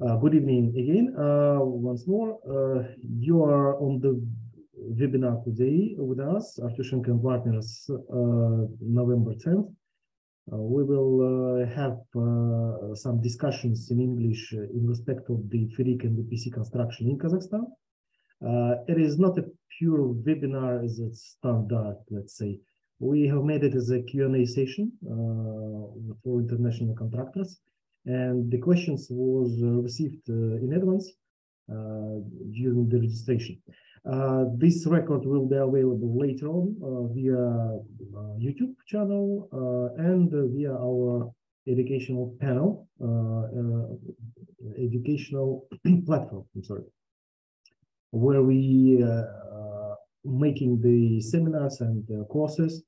Uh, good evening again. Uh, once more, uh, you are on the webinar today with us, Artyushenko and Partners, uh, November 10th. Uh, we will uh, have some discussions in English in respect of the FIDIC and the PC construction in Kazakhstan. it is not a pure webinar as a standard, let's say. We have made it as a Q&A session for international contractors and the questions was uh, received uh, in advance uh, during the registration. Uh, this record will be available later on uh, via uh, YouTube channel and via our educational panel, educational platform, I'm sorry, where we making the seminars and courses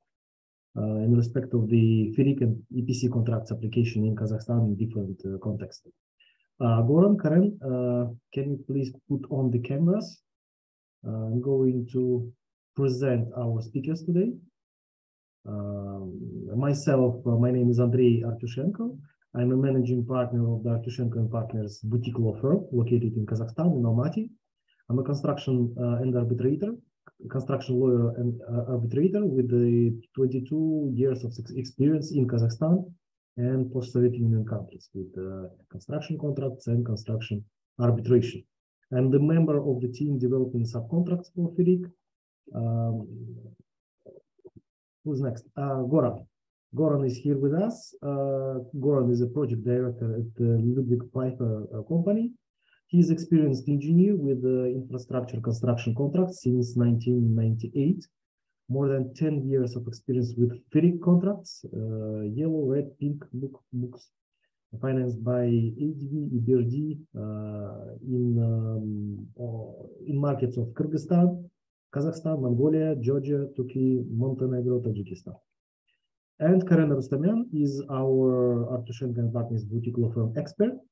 in respect of the FIDIC and EPC contracts application in Kazakhstan in different uh, contexts. Uh, Goran, Karen, can you please put on the cameras? I'm going to present our speakers today. Myself, uh, my name is Andrey Artyushenko. I'm a managing partner of the Artyushenko and Partners boutique law firm located in Kazakhstan, in Almaty. I'm a construction uh, and arbitrator construction lawyer and uh, arbitrator with the 22 years of experience in Kazakhstan and post-Soviet Union countries with uh, construction contracts and construction arbitration. I'm the member of the team developing subcontracts for FIDIC. Um, who's next? Uh, Goran. Goran is here with us. Uh, Goran is a project director at the Ludwig Pfeiffer uh, company. He's experienced engineer with uh, infrastructure construction contracts since 1998. More than 10 years of experience with FIDIC contracts, uh, yellow, red, pink book, books, financed by ADB, EBRD uh, in, um, in markets of Kyrgyzstan, Kazakhstan, Mongolia, Georgia, Turkey, Montenegro, Tajikistan. And Karen Arustamyan is our Artyushenko and Partners boutique law firm expert uh,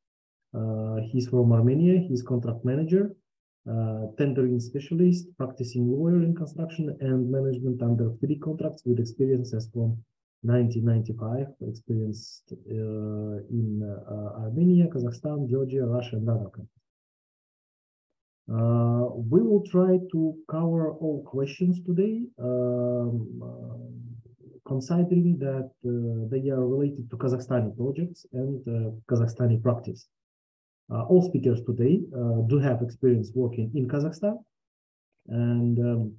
he's from Armenia. He's contract manager, uh, tendering specialist, practicing lawyer in construction and management under three contracts with experiences from 1995, experienced uh, in Armenia, Kazakhstan, Georgia, Russia, and other countries. Uh, we will try to cover all questions today, um, uh, considering that uh, they are related to Kazakhstani projects and Kazakhstani practice. Uh, all speakers today uh, do have experience working in Kazakhstan. And um,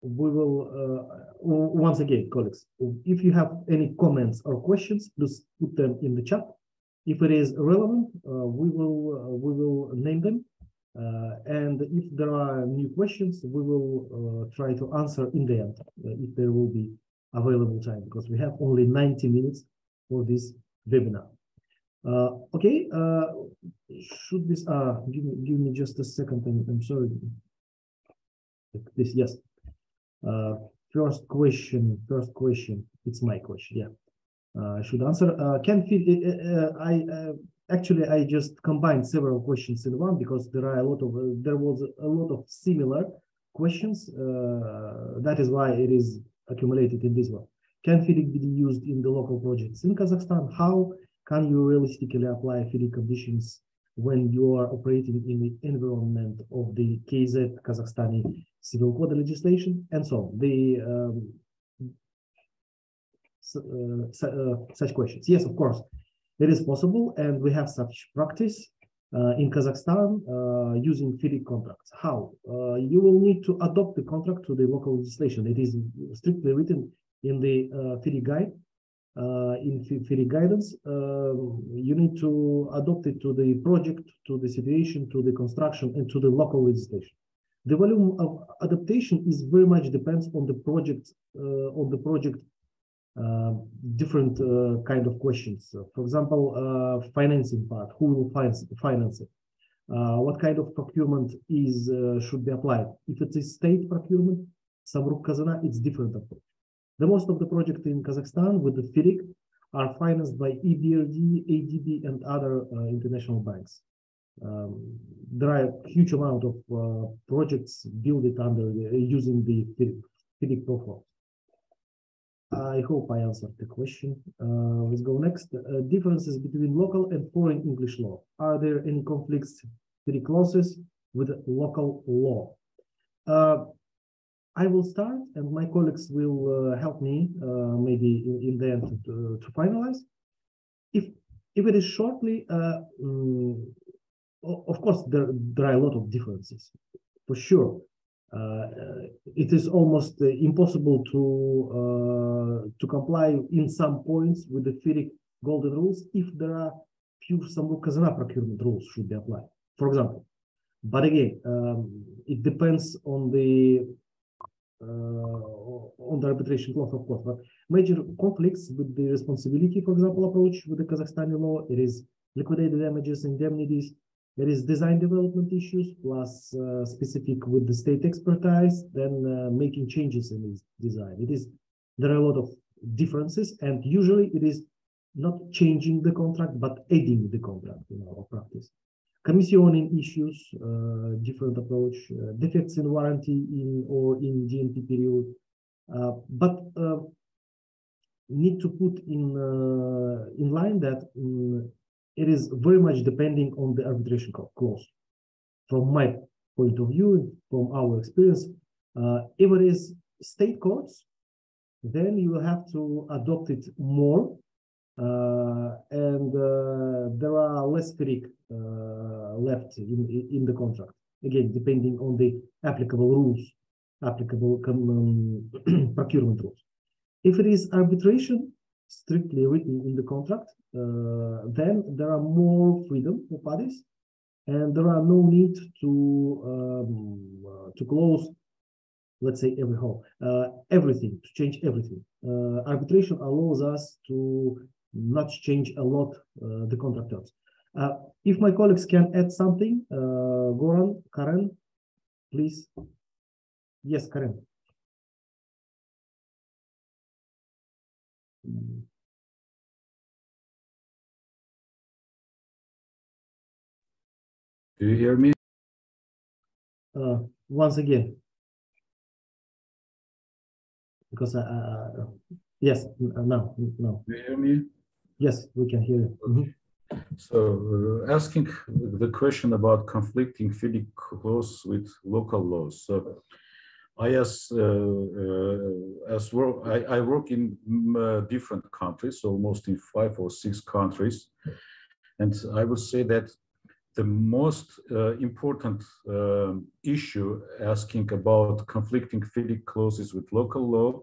we will, uh, once again, colleagues, if you have any comments or questions, please put them in the chat. If it is relevant, we will we will name them. Uh, and if there are new questions, we will uh, try to answer in the end, uh, if there will be available time, because we have only 90 minutes for this webinar. Uh, okay, uh, should this, uh, give me, give me just a second, I'm, I'm sorry. This, yes. Uh, first question, first question, it's my question, yeah. Uh, I should answer. Uh, can feel, uh, uh, I, uh, actually, I just combined several questions in one because there are a lot of, uh, there was a lot of similar questions. That is why it is accumulated in this one. Can FIDIC be used in the local projects in Kazakhstan? How can you realistically apply FIDIC conditions when you are operating in the environment of the KZ Kazakhstani civil code legislation and so on? The um, uh, uh, such questions. Yes, of course, it is possible, and we have such practice uh, in Kazakhstan uh, using FIDIC contracts. How? Uh, you will need to adopt the contract to the local legislation. It is strictly written in the uh, guide uh, in FIDIC guidance, um, you need to adopt it to the project, to the situation, to the construction, and to the local legislation. The volume of adaptation is very much depends on the project, uh, on the project uh, different uh, kind of questions. For example, uh, financing part, who will finance, finance it? Uh, what kind of procurement is should be applied? If it is state procurement, Samruk Kazyna, it's different approach. The most of the projects in Kazakhstan with the FIDIC are financed by EBRD, ADB, and other uh, international banks. Um, there are a huge amount of uh, projects built under the, uh, using the FIDIC, profile. I hope I answered the question. Uh, let's go next. Uh, differences between local and foreign English law. Are there any conflicts, three clauses with local law? Uh, I will start and my colleagues will uh, help me uh, maybe in, in, the end to, to, finalize. If, if it is shortly, um, of course, there, there are a lot of differences, for sure. Uh, it is almost uh, impossible to uh, to comply in some points with the FIDIC golden rules if there are few Samruk-Kazyna procurement rules should be applied, for example. But again, um, it depends on the uh, on the arbitration clause, of course. But major conflicts with the responsibility, for example, approach with the Kazakhstani law, it is liquidated damages, indemnities, there is design development issues plus uh, specific with the state expertise, then uh, making changes in this design. It is there are a lot of differences, and usually it is not changing the contract but adding the contract in our practice. Commissioning issues, uh, different approach, uh, defects in warranty in or in GMP period, uh, but uh, need to put in in line that um, it is very much depending on the arbitration clause. From my point of view, from our experience, uh, if it is state courts, then you have to adopt it more, uh, and uh, there are less FIDIC uh, left in, in the contract. Again, depending on the applicable rules, applicable um, procurement rules. If it is arbitration, strictly written in the contract, uh, then there are more freedom for parties, and there are no need to um, uh, to close, let's say, every hole, uh, everything to change everything. arbitration allows us to not change a lot uh, the contract terms. Uh, if my colleagues can add something, uh, Goran, Karen, please. Yes, Karen. Do you hear me? Uh, once again. Because uh, yes, now, now. Do you hear me? Yes, we can hear you. Mm -hmm. So, uh, asking the question about conflicting FIDIC laws with local laws. So, I as uh, uh, as work, I, I, work in mm, uh, different countries, almost in five or six countries, and I would say that the most uh, important uh, issue asking about conflicting FIDIC clauses with local law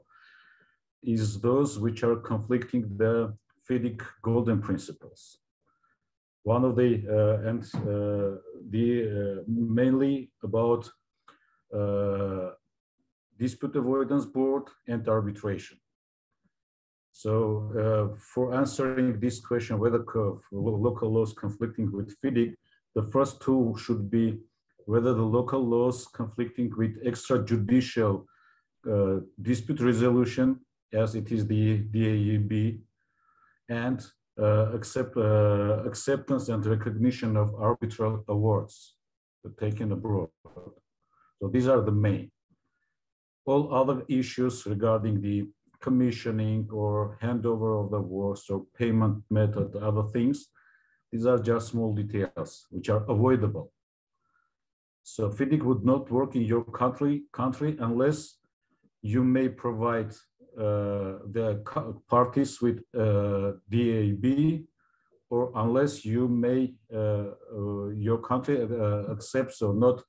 is those which are conflicting the FIDIC golden principles. One of the uh, and the mainly about dispute avoidance board and arbitration. So uh, for answering this question, whether local laws conflicting with FIDIC, the first two should be whether the local laws conflicting with extrajudicial uh, dispute resolution, as it is the DAAB, and uh, accept, uh, acceptance and recognition of arbitral awards taken abroad. So these are the main all other issues regarding the commissioning or handover of the works or payment method, other things, these are just small details which are avoidable. So FIDIC would not work in your country, country unless you may provide the parties with uh, DAB or unless you may, uh, uh your country uh, accepts or not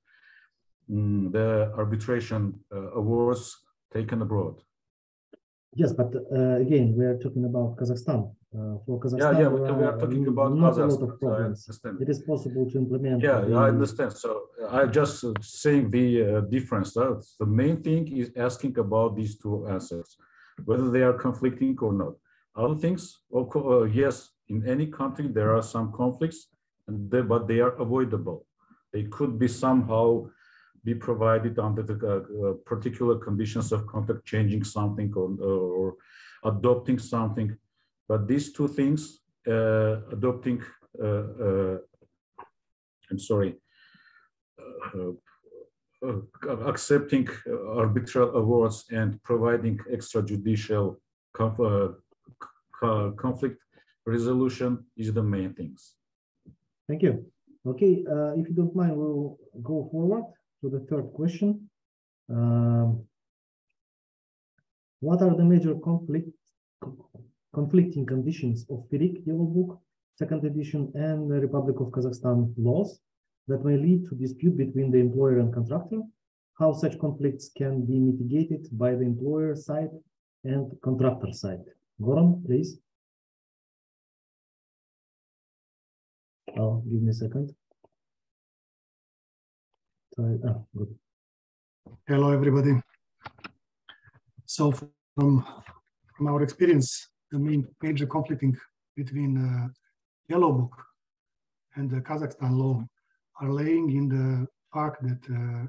mm, the arbitration uh, awards taken abroad. Yes, but uh, again, we are talking about Kazakhstan. Uh, for Kazakhstan, yeah, yeah, we, we are talking about not Kazakhstan. a lot of problems. It is possible to implement. Yeah, the, I understand. So I just uh, saying the uh, difference. Uh, the main thing is asking about these two assets, whether they are conflicting or not. Other things, uh, yes, in any country there are some conflicts, they, but they are avoidable. They could be somehow be provided under the uh, uh, particular conditions of contract, changing something or, or adopting something. But these two things, uh, adopting, uh, uh, I'm sorry, uh, accepting arbitral awards and providing extrajudicial conf uh, conflict resolution is the main things. Thank you. Okay, uh, if you don't mind, we'll go forward to the third question. Um, what are the major conflict conflicting conditions of FIDIC Yellow Book, second edition, and the Republic of Kazakhstan laws that may lead to dispute between the employer and contractor? How such conflicts can be mitigated by the employer side and contractor side? Goran, please. Oh, give me a second. Sorry. Ah, good. Hello, everybody. So from, from our experience, the main major conflicting between uh, Yellow Book and the Kazakhstan law are laying in the fact that uh,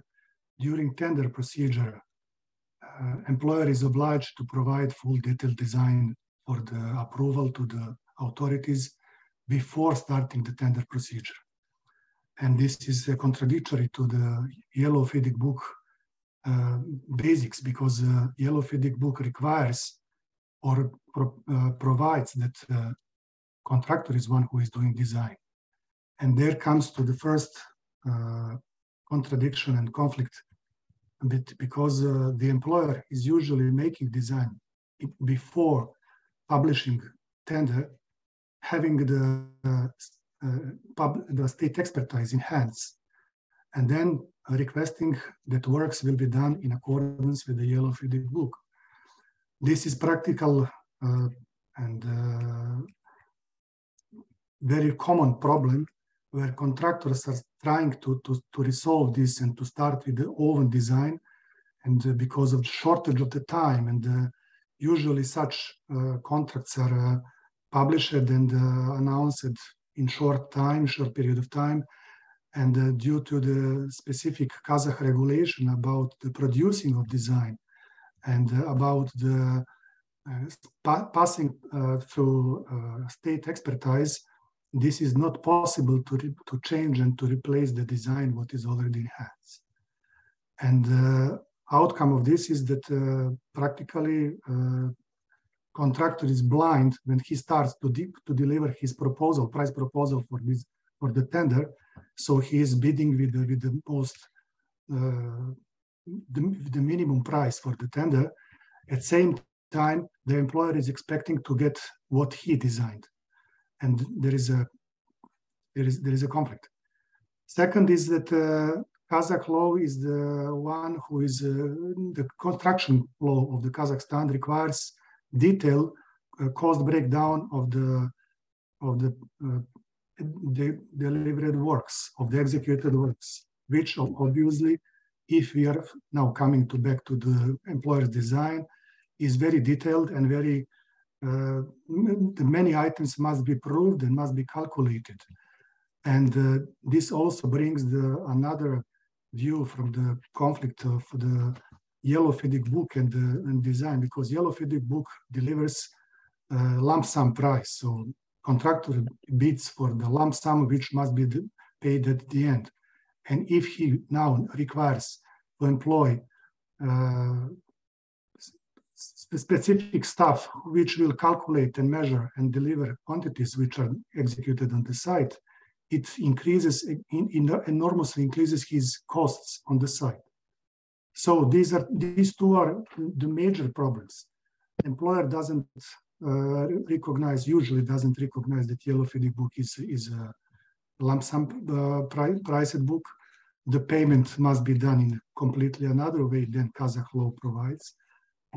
during tender procedure, uh, employer is obliged to provide full detailed design for the approval to the authorities before starting the tender procedure. And this is uh, contradictory to the Yellow FIDIC book uh, basics because uh, Yellow FIDIC book requires or pro uh, provides that contractor is one who is doing design. And there comes to the first uh, contradiction and conflict bit because the employer is usually making design before publishing tender having the uh, pub, the state expertise in hands, and then requesting that works will be done in accordance with the Yellow FIDIC book. This is practical uh, and uh, very common problem where contractors are trying to, to, to resolve this and to start with the oven design. And uh, because of the shortage of the time and uh, usually such uh, contracts are uh, published and uh, announced in short time, short period of time. And uh, due to the specific Kazakh regulation about the producing of design and about the pa passing through state expertise, this is not possible to, to change and to replace the design what is already in hands. And uh, outcome of this is that uh, practically uh, contractor is blind when he starts to, de to deliver his proposal, price proposal for this for the tender. So he is bidding with the, with the most uh, the, the minimum price for the tender. At same time, the employer is expecting to get what he designed, and there is a there is there is a conflict. Second is that uh, Kazakh law is the one who is uh, the construction law of the Kazakhstan requires detail uh, cost breakdown of the of the, uh, the delivered works of the executed works, which obviously, if we are now coming to back to the employer's design, is very detailed and very uh, many items must be proved and must be calculated. And uh, this also brings the another view from the conflict of the yellow FIDIC book and, uh, and design because yellow FIDIC book delivers uh, lump sum price. So contractor bids for the lump sum which must be paid at the end. And if he now requires to employ uh, specific stuff which will calculate and measure and deliver quantities which are executed on the site, it increases in, in enormously increases his costs on the site. So these are these two are the major problems. Employer doesn't uh, recognize, usually doesn't recognize that yellow FIDIC book is, is a lump sum uh, price, priced book. The payment must be done in completely another way than Kazakh law provides.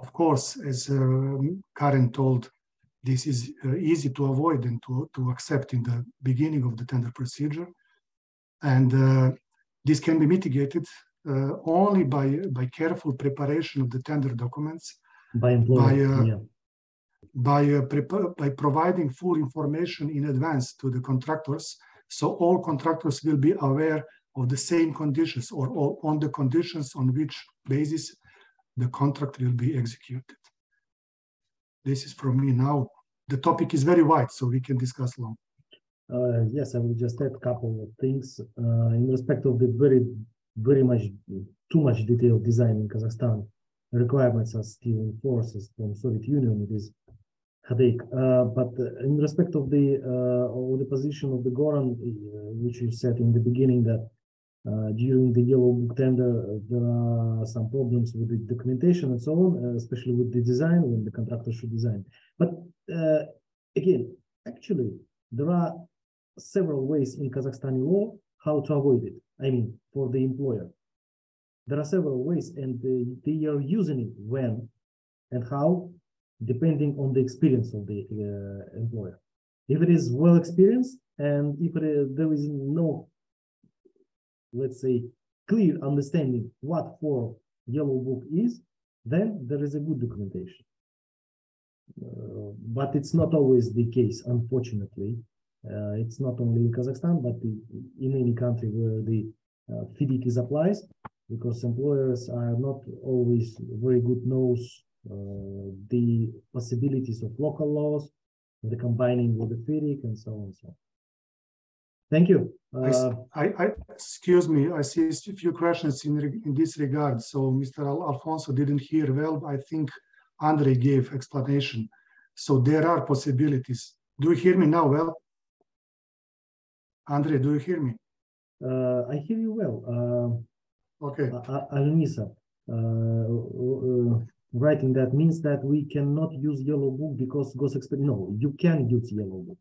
Of course, as uh, Karen told, this is uh, easy to avoid and to, to accept in the beginning of the tender procedure. And uh, this can be mitigated uh, only by by careful preparation of the tender documents, by by, uh, yeah. by, uh, by providing full information in advance to the contractors, so all contractors will be aware of the same conditions or, or on the conditions on which basis the contract will be executed. This is from me now. The topic is very wide, so we can discuss long. Uh, yes, I will just add a couple of things uh, in respect of the very very much too much detailed design in Kazakhstan. requirements are still enforced from Soviet Union, it is headache. Uh, but in respect of the uh, of the position of the Goran, uh, which you said in the beginning that Uh, during the yellow book tender uh, there are some problems with the documentation and so on, uh, especially with the design when the contractor should design. But again, actually, there are several ways in Kazakhstani law how to avoid it. I mean, for the employer. There are several ways, and they, are using it when and how, depending on the experience of the uh, employer. If it is well experienced, and if there is no, let's say, clear understanding what for yellow book is, then there is a good documentation. Uh, but it's not always the case, unfortunately. Uh, it's not only in Kazakhstan, but the, in any country where the uh, FIDIC is applies, because employers are not always very good knows uh, the possibilities of local laws, the combining with the FIDIC and so on and so on. Thank you. Uh, I, I, excuse me, I see a few questions in, in this regard. So Mr. Al Alfonso didn't hear well. I think Andre gave explanation. So there are possibilities. Do you hear me now well? Andre, do you hear me? Uh, I hear you well. Uh, okay. Alunisa, uh, writing that means that we cannot use yellow book because goes no you can use yellow book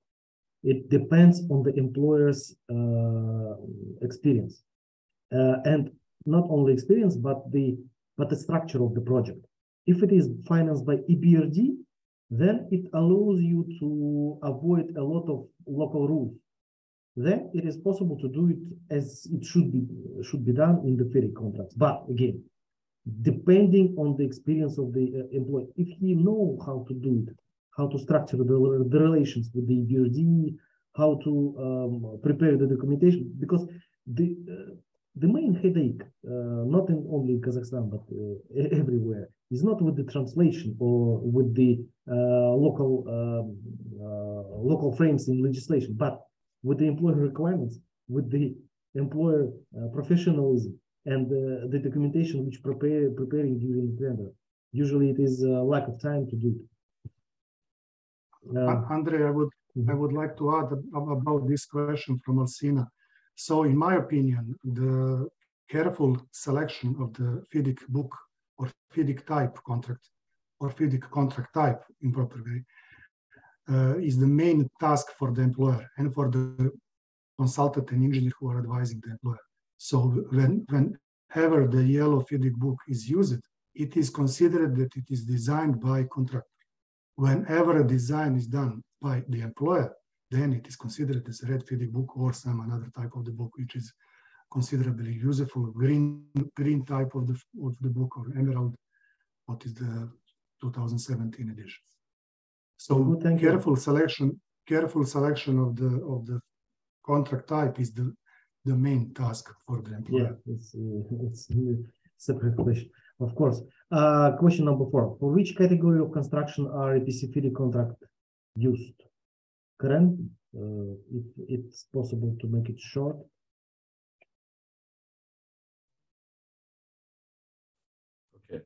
it depends on the employer's uh, experience. Uh, and not only experience but the but the structure of the project. If it is financed by ebrd then it allows you to avoid a lot of local rules. Then it is possible to do it as it should be should be done in the FIDIC contracts. But again, depending on the experience of the uh, employee, if he know how to do it, how to structure the, the relations with the BRD, how to um, prepare the documentation, because the uh, the main headache, uh, not in only Kazakhstan but uh, everywhere, is not with the translation or with the uh, local um, uh, local frames in legislation, but with the employer requirements, with the employer uh, professionalism, and the documentation which prepare preparing during the tender. Usually, it is a lack of time to do it. Uh, Andre, I would. I would like to add about this question from Alcina. So, in my opinion, the careful selection of the FIDIC book or FIDIC type contract or FIDIC contract type in proper way uh, is the main task for the employer and for the consultant and engineer who are advising the employer. So when, whenever the yellow FIDIC book is used, it is considered that it is designed by contractor. Whenever a design is done by the employer, then it is considered as a red FIDIC book or some another type of the book, which is considerably useful, green, green type of the, of the book or emerald, what is the 2017 edition. So well, careful you. selection, careful selection of the of the contract type is the the main task for the employer. Yeah, it's uh, it's a separate question, of course. Uh, question number four: For which category of construction are EPC contract used? Karen, uh, if it's possible to make it short. Okay,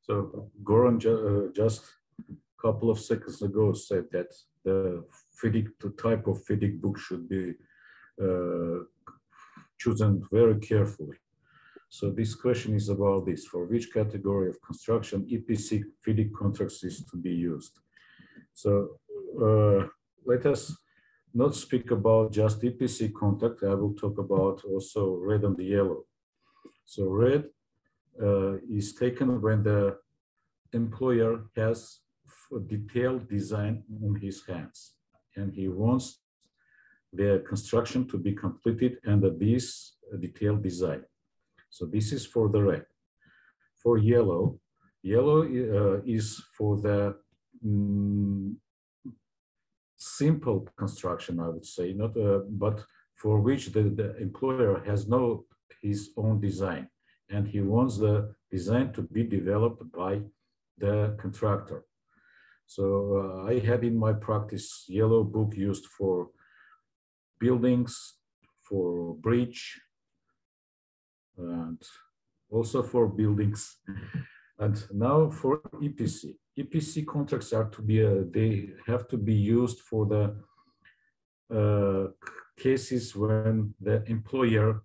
so Goran ju uh, just a couple of seconds ago said that the FIDIC, the type of FIDIC book should be uh, chosen very carefully. So this question is about this, for which category of construction EPC FIDIC contracts is to be used. So uh, let us not speak about just EPC contract, I will talk about also red and the yellow. So red uh, is taken when the employer has detailed design on his hands. And he wants the construction to be completed under this detailed design. So this is for the red. For yellow, yellow uh, is for the mm, simple construction, I would say, not uh, but for which the, the employer has no his own design, and he wants the design to be developed by the contractor. So uh, I had in my practice yellow book used for buildings, for bridge, and also for buildings. And now for EPC. EPC contracts are to be, uh, they have to be used for the uh, cases when the employer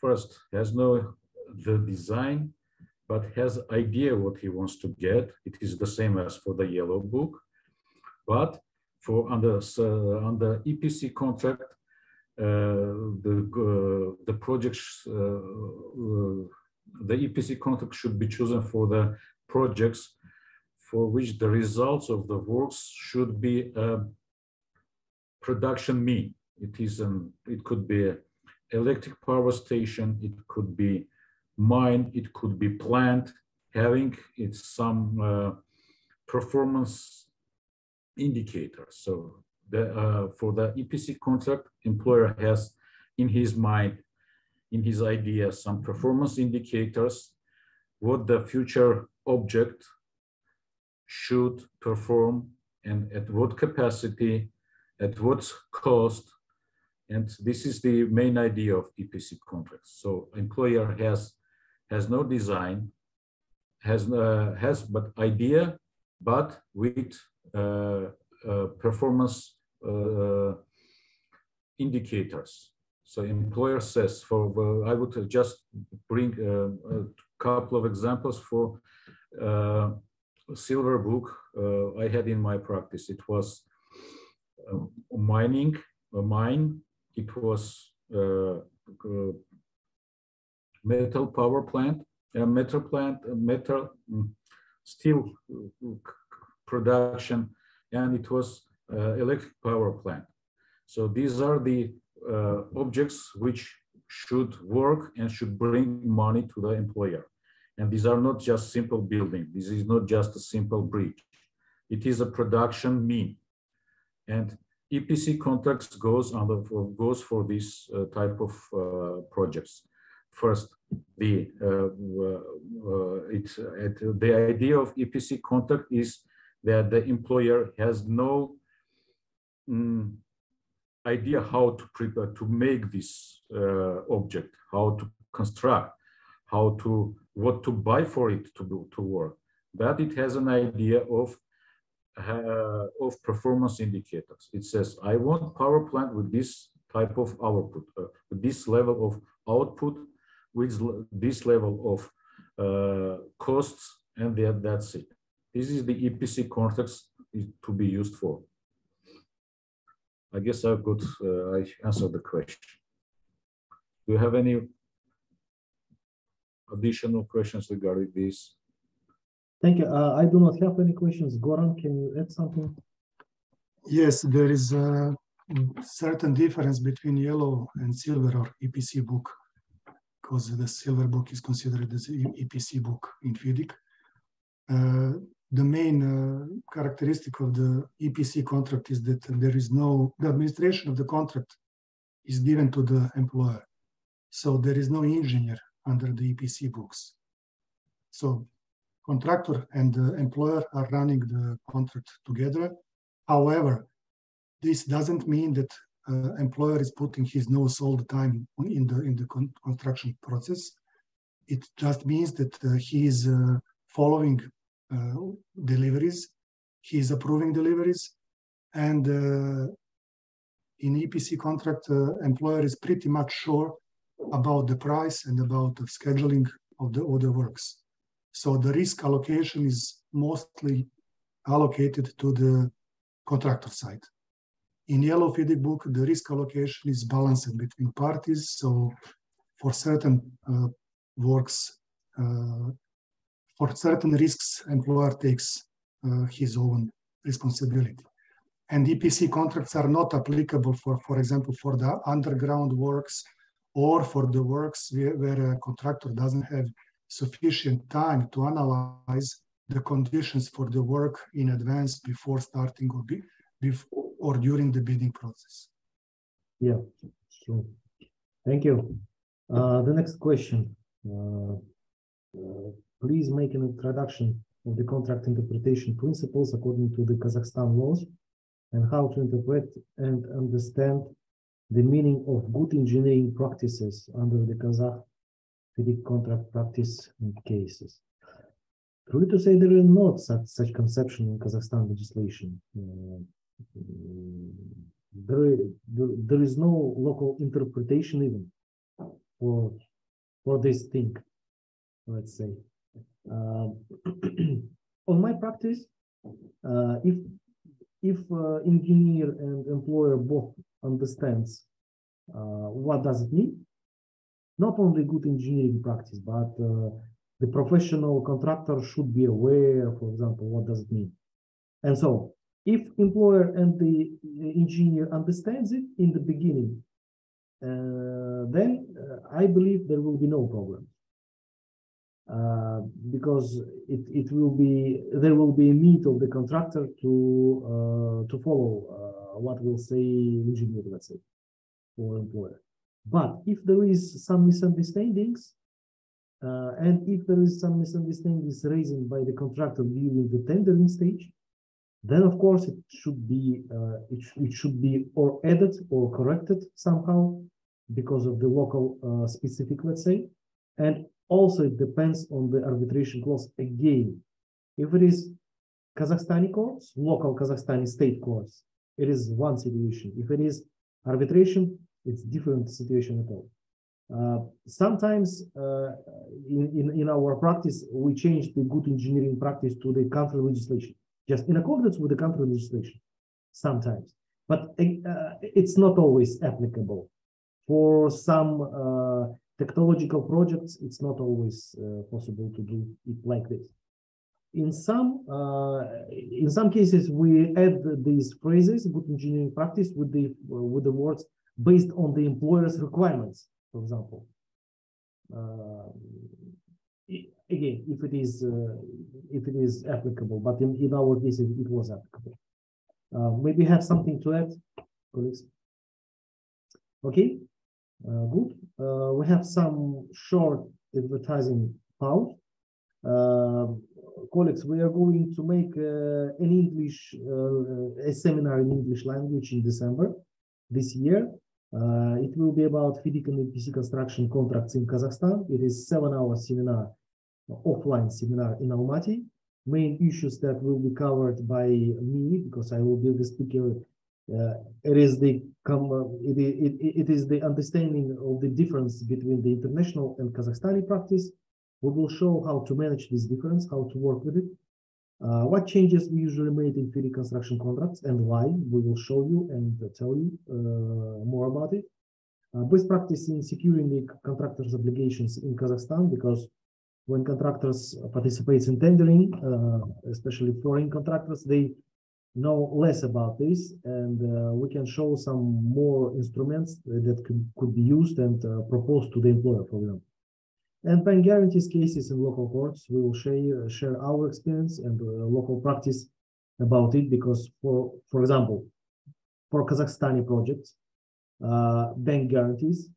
first has no the design, but has idea what he wants to get. It is the same as for the yellow book, but for under uh, under EPC contract, the uh, the projects uh, uh, the EPC contract should be chosen for the projects for which the results of the works should be a production mean. It is an, it could be an electric power station, it could be mine, it could be plant, having its some uh, performance indicators. So the, uh, for the EPC contract, employer has in his mind in his idea some performance indicators, what the future object should perform and at what capacity, at what cost. And this is the main idea of EPC contracts. So employer has, has no design, has, uh, has but idea, but with uh, uh, performance indicators. So employer says for, uh, I would just bring uh, a couple of examples for uh, silver book uh, I had in my practice. It was um, mining, a mine. It was uh, uh, metal power plant, a metal plant, a metal mm, steel production, and it was electric power plant. So these are the uh, objects which should work and should bring money to the employer. And these are not just simple building. This is not just a simple bridge. It is a production mean. And EPC contracts goes under goes for this uh, type of uh, projects. First, the uh, uh it's it, the idea of EPC contract is that the employer has no mm, idea how to prepare to make this uh, object, how to construct, how to what to buy for it to do to work. But it has an idea of uh, of performance indicators. It says, I want power plant with this type of output, uh, with this level of output, with this level of uh, costs, and that, that's it. This is the EPC context to be used for. I guess I've got, uh, I answered the question. Do you have any additional questions regarding this? Thank you. Uh, I do not have any questions. Goran, can you add something? Yes, there is a certain difference between yellow and silver or EPC book because the silver book is considered as EPC book in FIDIC. Uh, the main uh, characteristic of the EPC contract is that there is no, the administration of the contract is given to the employer. So there is no engineer under the EPC books. So contractor and the employer are running the contract together. However, this doesn't mean that uh, employer is putting his nose all the time in the in the con construction process. It just means that uh, he is uh, following deliveries. He is approving deliveries. And uh, in EPC contract, uh, employer is pretty much sure about the price and about the scheduling of the other works. So the risk allocation is mostly allocated to the contractor side. In yellow FIDIC book, the risk allocation is balanced between parties. So for certain uh, works, uh, for certain risks, employer takes uh, his own responsibility. And EPC contracts are not applicable for, for example, for the underground works or for the works where, where a contractor doesn't have sufficient time to analyze the conditions for the work in advance before starting or, be, before, or during the bidding process. Yeah, sure. Thank you. Uh, the next question. Uh, uh, please make an introduction of the contract interpretation principles according to the Kazakhstan laws and how to interpret and understand the meaning of good engineering practices under the Kazakh FIDIC contract practice cases. Truly to say, there is not such, such conception in Kazakhstan legislation. Uh, there, there, there is no local interpretation even for for this thing, let's say. Uh, on my practice, uh, if if uh, engineer and employer both understands what does it mean, not only good engineering practice, but the professional contractor should be aware, for example, what does it mean. And so if employer and the engineer understands it in the beginning, uh, then uh, I believe there will be no problem. Uh, because it, it will be there will be a need of the contractor to uh, to follow uh, what will say engineer let's say or employer. But if there is some misunderstandings and if there is some misunderstandings raised by the contractor during the tendering stage then of course it should be uh, it, it should be or added or corrected somehow because of the local uh, specific let's say. And also it depends on the arbitration clause again. If it is kazakhstani courts local kazakhstani state courts it is one situation. If it is arbitration it's different situation at all. Uh, sometimes uh, in, in, in our practice we change the good engineering practice to the country legislation just in accordance with the country legislation sometimes. But uh, it's not always applicable. For some uh, technological projects it's not always uh, possible to do it like this. In some uh, in some cases we add these phrases good engineering practice with the with the words based on the employer's requirements for example. Uh, again if it is uh, if it is applicable but in, in our case it, was applicable. Uh, maybe have something to add colleagues? Okay good uh, we have some short advertising pause colleagues we are going to make an english a seminar in english language in december this year uh, it will be about FIDIC and EPC construction contracts in Kazakhstan. It is seven-hour seminar, offline seminar in Almaty. Main issues that will be covered by me because I will be the speaker. Uh, it is the it, it, it is the understanding of the difference between the international and Kazakhstani practice. We will show how to manage this difference, how to work with it, uh, what changes we usually made in FIDIC construction contracts and why, we will show you and tell you uh, more about it. Uh, best practice in securing the contractors' obligations in Kazakhstan, because when contractors participate in tendering, uh, especially foreign contractors, they know less about this, and uh, we can show some more instruments that could, could be used and uh, proposed to the employer, for example. And bank guarantees cases in local courts, we will share, share our experience and uh, local practice about it because, for, for example, for Kazakhstani projects, uh, bank guarantees,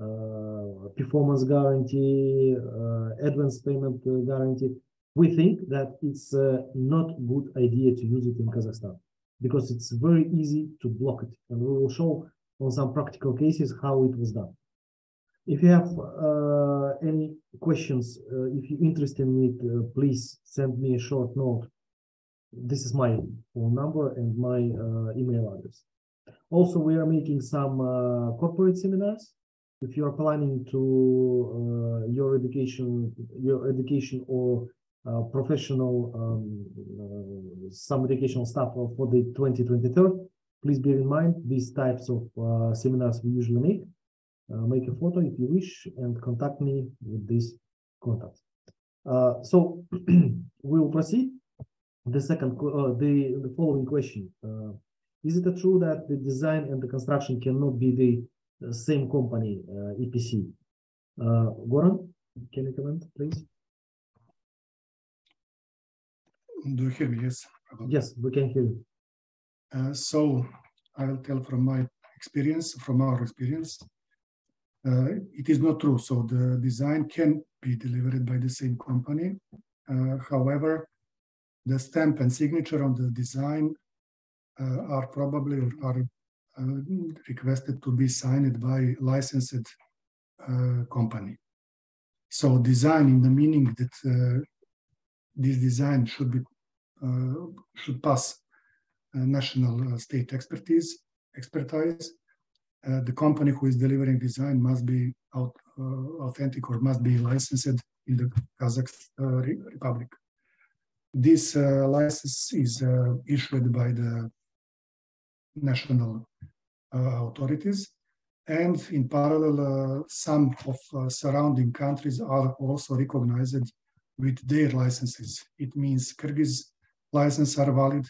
uh, performance guarantee, uh, advance payment guarantee, we think that it's uh, not a good idea to use it in Kazakhstan because it's very easy to block it. And we will show on some practical cases how it was done. If you have uh, any questions, uh, if you're interested in it, uh, please send me a short note. This is my phone number and my email address. Also, we are making some corporate seminars. If you are planning to your education, your education or uh, professional um, uh, some educational stuff for the 2023 please bear in mind these types of uh, seminars we usually make uh, make a photo if you wish and contact me with this contact. Uh, so we will proceed. The second, uh, the, the following question. is it true that the design and the construction cannot be the same company, EPC? Goran, can you comment, please? Do you hear me? Yes. Yes, we can hear you. Uh, so I will tell from my experience, from our experience, uh, it is not true. So the design can be delivered by the same company. Uh, however, the stamp and signature on the design uh, are probably are requested to be signed by licensed company. So design in the meaning that this design should be uh, Uh, should pass uh, national uh, state expertise expertise. the company who is delivering design must be out, authentic or must be licensed in the Kazakh Republic. This license is issued by the national authorities and in parallel, uh, some of uh, surrounding countries are also recognized with their licenses. It means Kyrgyz license are valid,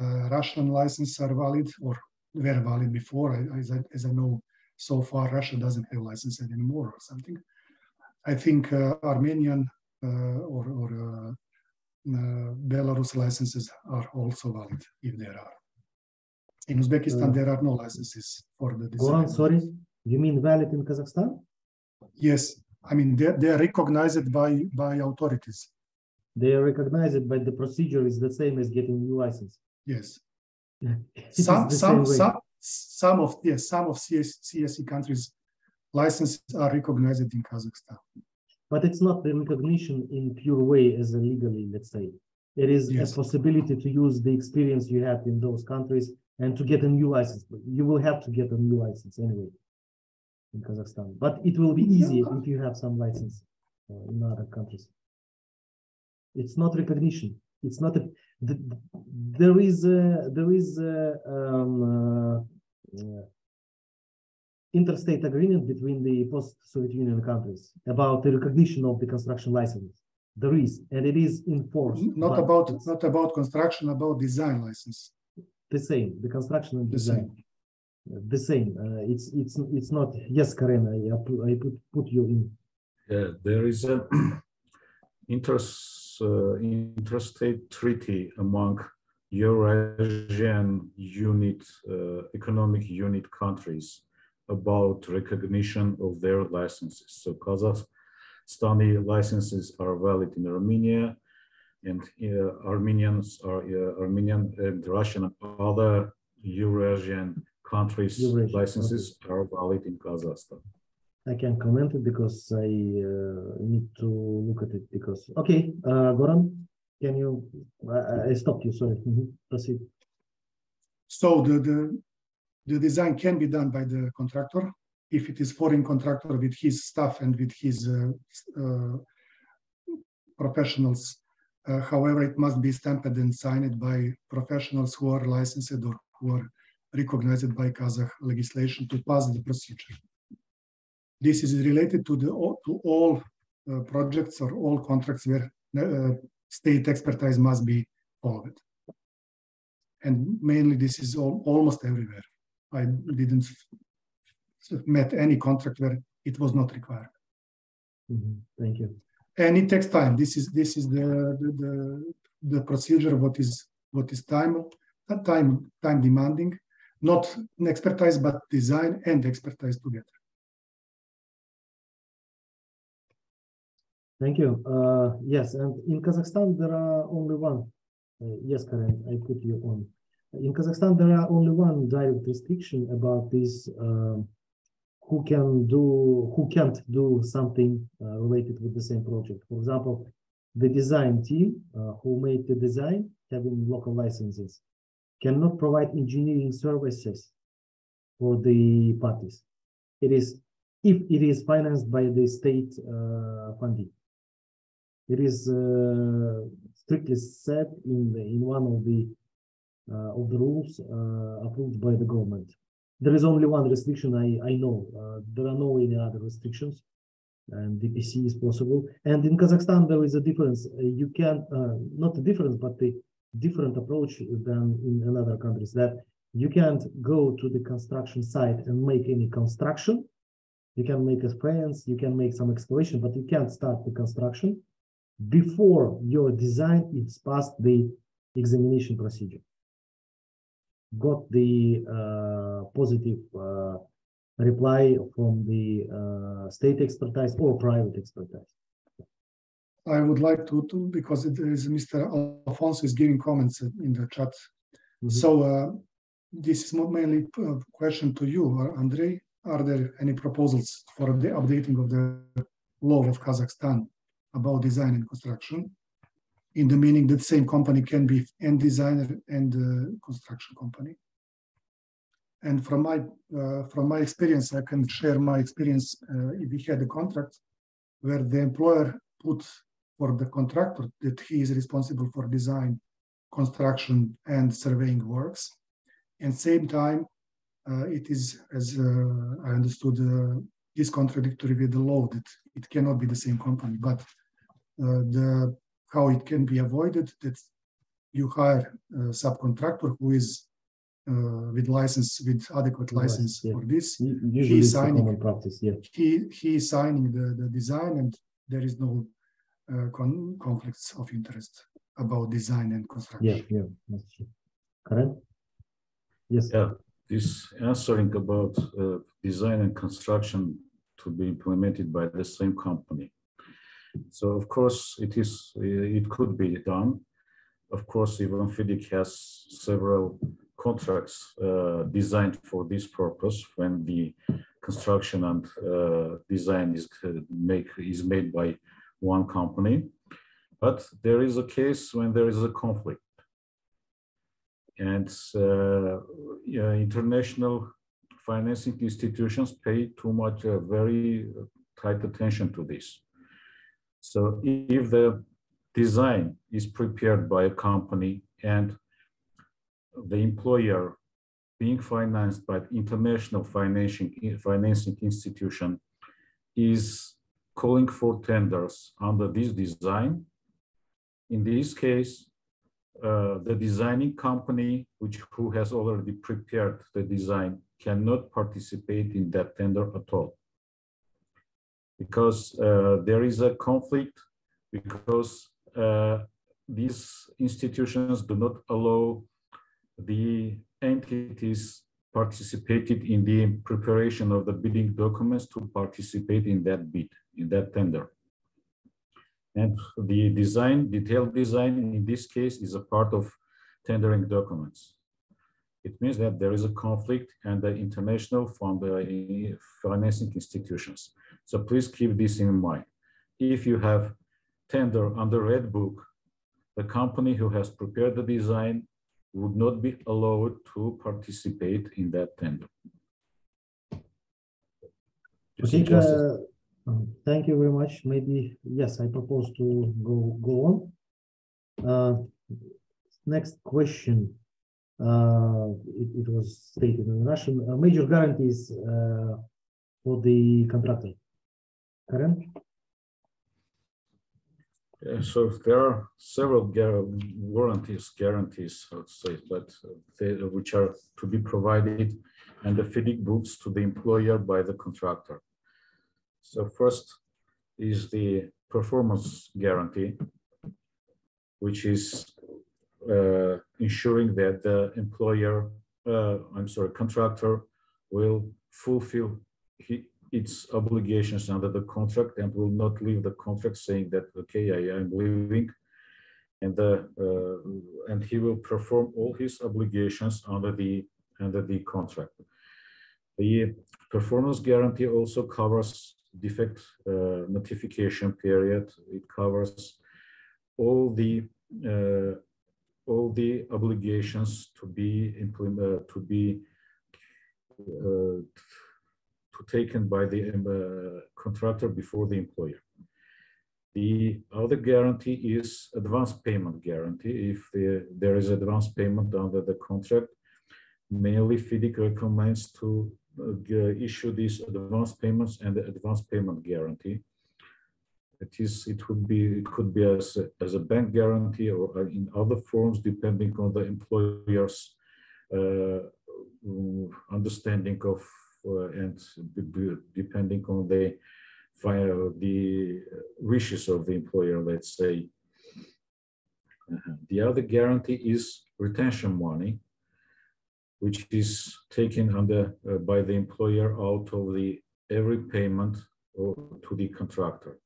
uh, Russian license are valid or were valid before. As I, as I know, so far Russia doesn't have license anymore or something. I think uh, Armenian uh, or, or uh, Belarus licenses are also valid if there are. In Uzbekistan, there are no licenses for the design. Go on, sorry. You mean valid in Kazakhstan? Yes. I mean, they, they are recognized by, by authorities. They are recognized, but the procedure is the same as getting new license. Yes. some, some, some, some of yes, some of CS, CSE countries licenses are recognized in Kazakhstan. But it's not the recognition in pure way as a legally, let's say. It is yes. a possibility to use the experience you have in those countries and to get a new license. You will have to get a new license anyway in Kazakhstan, but it will be easy if you have some license uh, in other countries. It's not recognition. It's not a. The, there is a, there is a, um, uh, uh, interstate agreement between the post-Soviet Union countries about the recognition of the construction license. There is, and it is enforced. Not about not about construction, about design license the same the construction and design the same uh, it's it's it's not yes karen i, I put put you in yeah there is a interest uh, interstate treaty among eurasian unit uh, economic unit countries about recognition of their licenses so kazakhstani licenses are valid in armenia and uh, Armenians are uh, Armenian and Russian and other Eurasian countries Eurasian, licenses are valid in Kazakhstan. I can comment it because I uh, need to look at it because okay, uh, Goran, can you? I, I stopped you. Sorry. Mm -hmm. Proceed. So the, the the design can be done by the contractor if it is foreign contractor with his staff and with his uh, uh, professionals uh, however, it must be stamped and signed by professionals who are licensed or who are recognized by Kazakh legislation to pass the procedure. This is related to the to all uh, projects or all contracts where uh, state expertise must be followed. And mainly this is all, almost everywhere. I didn't met any contract where it was not required. Mm -hmm. Thank you and it takes time. This is this is the the, the, the procedure. What is what is time time time demanding, not expertise but design and expertise together. Thank you. Uh, yes, and in Kazakhstan there are only one. Uh, yes, Karen, I put you on. In Kazakhstan there are only one direct restriction about this. Uh, who can do who can't do something uh, related with the same project. For example, the design team uh, who made the design having local licenses cannot provide engineering services for the parties. It is if it is financed by the state uh, funding. It is uh, strictly said in the, in one of the uh, of the rules uh, approved by the government there is only one restriction I, I know. There are no any other restrictions and DPC is possible. And in Kazakhstan, there is a difference. You can, not a difference, but a different approach than in another countries that you can't go to the construction site and make any construction. You can make a plans, you can make some excavation, but you can't start the construction before your design is past the examination procedure got the uh, positive uh, reply from the uh, state expertise or private expertise? I would like to, to because there is Mr. Alfonso is giving comments in the chat. Mm -hmm. So uh, this is mainly a question to you, Andrey. Are there any proposals for the updating of the law of Kazakhstan about design and construction? in the meaning that same company can be end designer and uh, construction company. And from my uh, from my experience, I can share my experience. Uh, we had a contract where the employer put for the contractor that he is responsible for design, construction, and surveying works, and same time, uh, it is as uh, I understood uh, is contradictory with the law that it cannot be the same company. But uh, the how it can be avoided that you hire a subcontractor who is uh, with license with adequate license yeah. for this. Usually it's signing- practice, yeah. He he signing the, the design and there is no uh, con- conflicts of interest about design and construction. Yeah, yeah, that's true. Karen? Yes, Yeah, this answering about uh, design and construction to be implemented by the same company. So of course, it is, it could be done. Of course, even FIDIC has several contracts uh, designed for this purpose when the construction and uh, design is uh, make is made by one company. But there is a case when there is a conflict and uh, yeah, international financing institutions pay too much, uh, very tight attention to this. So if the design is prepared by a company and the employer being financed by international financing financing institution is calling for tenders under this design, in this case, uh, the designing company, which who has already prepared the design, cannot participate in that tender at all. Because uh, there is a conflict, because uh, these institutions do not allow the entities participated in the preparation of the bidding documents to participate in that bid, in that tender. And the design, detailed design in this case is a part of tendering documents. It means that there is a conflict and the international fund uh, financing institutions. So please keep this in mind. If you have tender under Red Book, the company who has prepared the design would not be allowed to participate in that tender. This I think, uh, thank you very much. Maybe, yes, I propose to go, go on. Uh, Next question. Uh, It, it was stated in Russian, uh, major guarantees uh, for the contractor. Karen? Yeah, so there are several warranties, guarantees, I would say, but they, which are to be provided and the FIDIC books to the employer by the contractor. So first is the performance guarantee, which is ensuring that the employer, uh, I'm sorry, contractor will fulfill he, its obligations under the contract and will not leave the contract saying that, okay, I am leaving. And the, uh, and he will perform all his obligations under the, under the contract. The performance guarantee also covers defect uh, notification period. It covers all the, uh, all the obligations to be implement, to be uh, to taken by the um, uh, contractor before the employer. The other guarantee is advance payment guarantee. If the, there is advance payment under the contract, mainly FIDIC recommends to uh, issue these advance payments and the advance payment guarantee. It is, it would be, it could be as, a- as a bank guarantee or in other forms, depending on the employer's uh, understanding of uh, and depending on the the wishes of the employer, let's say. Uh-huh. The other guarantee is retention money, which is taken under uh, by the employer out of the every payment or to the contractor.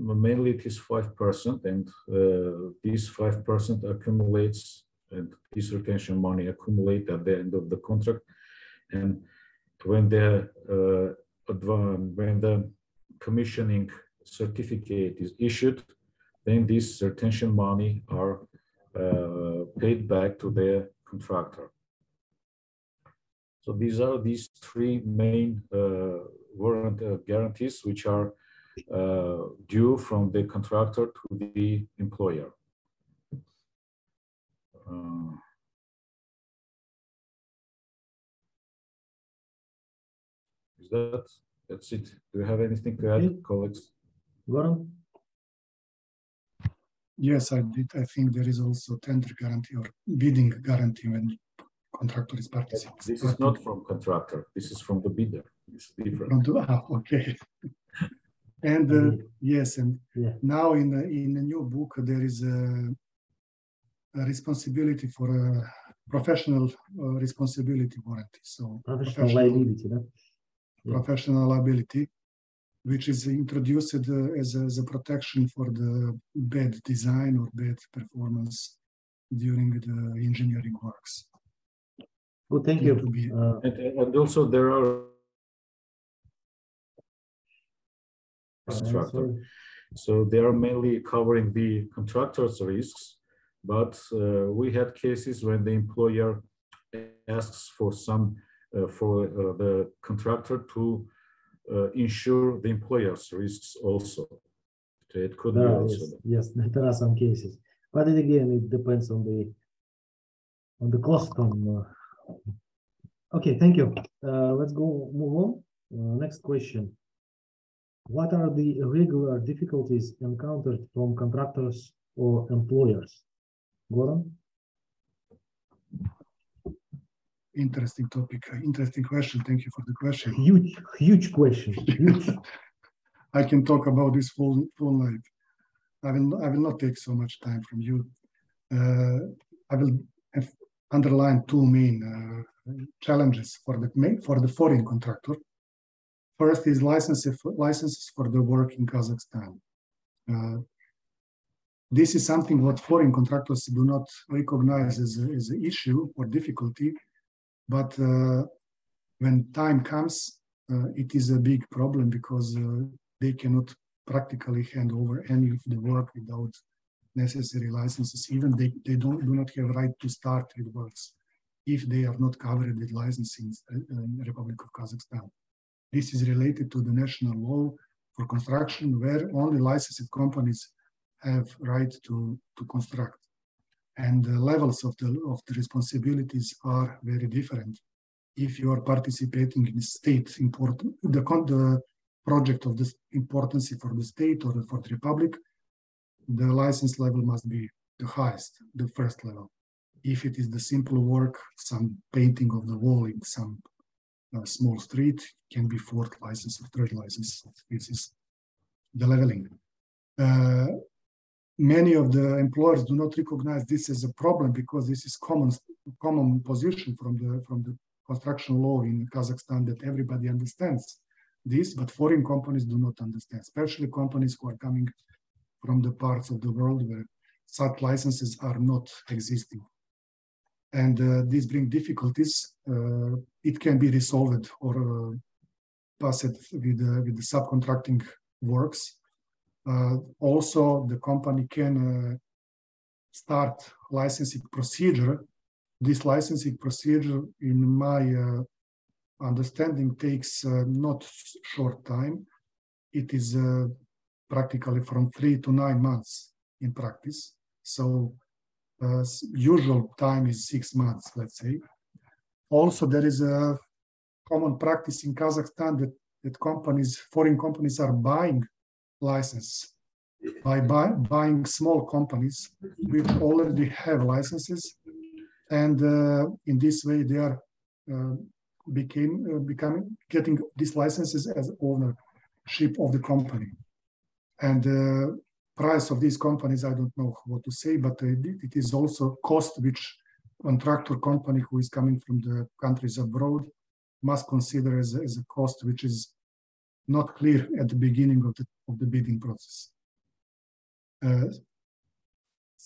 Mainly it is five percent, and uh, this five percent accumulates, and this retention money accumulate at the end of the contract, and when the uh, when the commissioning certificate is issued, then this retention money are uh, paid back to the contractor. So these are these three main uh, warrant uh, guarantees which are due from the contractor to the employer. Uh, is that that's it? Do you have anything to add, Okay. colleagues? Goran? Yes, I did. I think there is also tender guarantee or bidding guarantee when contractor is participating. This is not from contractor. This is from the bidder. It's different. From the- ah, okay. And uh, yes, and Yeah. now in the, in the new book, there is a, a responsibility for a professional uh, responsibility warranty. So Professional liability, да? Yeah. professional liability, which is introduced uh, as, a, as a protection for the bad design or bad performance during the engineering works. Good, thank you. to be- Uh, And, and also there are constructor. So they are mainly covering the contractor's risks, but uh, we had cases when the employer asks for some, uh, for uh, the contractor to uh, insure the employer's risks also. It could be also. yes, yes, there are some cases, but it again, it depends on the on the cost on. Uh, okay, thank you. Uh, let's go move on. Uh, next question. What are the regular difficulties encountered from contractors or employers? Goran? Interesting topic, uh, interesting question. Thank you for the question. Huge, huge question. Huge. I can talk about this full full night. I will I will not take so much time from you. Uh, I will have underline two main uh, challenges for the for the foreign contractor. First is licenses licenses for the work in Kazakhstan. Uh, this is something what foreign contractors do not recognize as, as an issue or difficulty, but uh, when time comes, uh, it is a big problem because uh, they cannot practically hand over any of the work without necessary licenses. Even they, they don't do not have right to start with works if they are not covered with licensing in the Republic of Kazakhstan. This is related to the national law for construction where only licensed companies have right to, to construct. And the levels of the, of the responsibilities are very different. If you are participating in state important, the, the project of this importance for the state or for the republic, the license level must be the highest, the first level. If it is the simple work, some painting of the wall in some uh, small street, can be fourth license or third license. This is the leveling. Uh, many of the employers do not recognize this as a problem because this is common common position from the from the construction law in Kazakhstan that everybody understands this, but foreign companies do not understand, especially companies who are coming from the parts of the world where such licenses are not existing. And uh, these bring difficulties. Uh, it can be resolved or uh, passed with, uh, with the subcontracting works. Uh, also, the company can uh, start licensing procedure. This licensing procedure, in my understanding, takes not short time. It is practically from three to nine months in practice. So usual time is six months, let's say. Also, there is a common practice in Kazakhstan that, that companies, foreign companies are buying license by buy, buying small companies which already have licenses. And uh, in this way, they are uh, became uh, becoming getting these licenses as ownership of the company. And uh, price of these companies, I don't know what to say, but uh, it is also cost which contractor company who is coming from the countries abroad must consider as, a- as a cost which is not clear at the beginning of the, of the bidding process. Uh,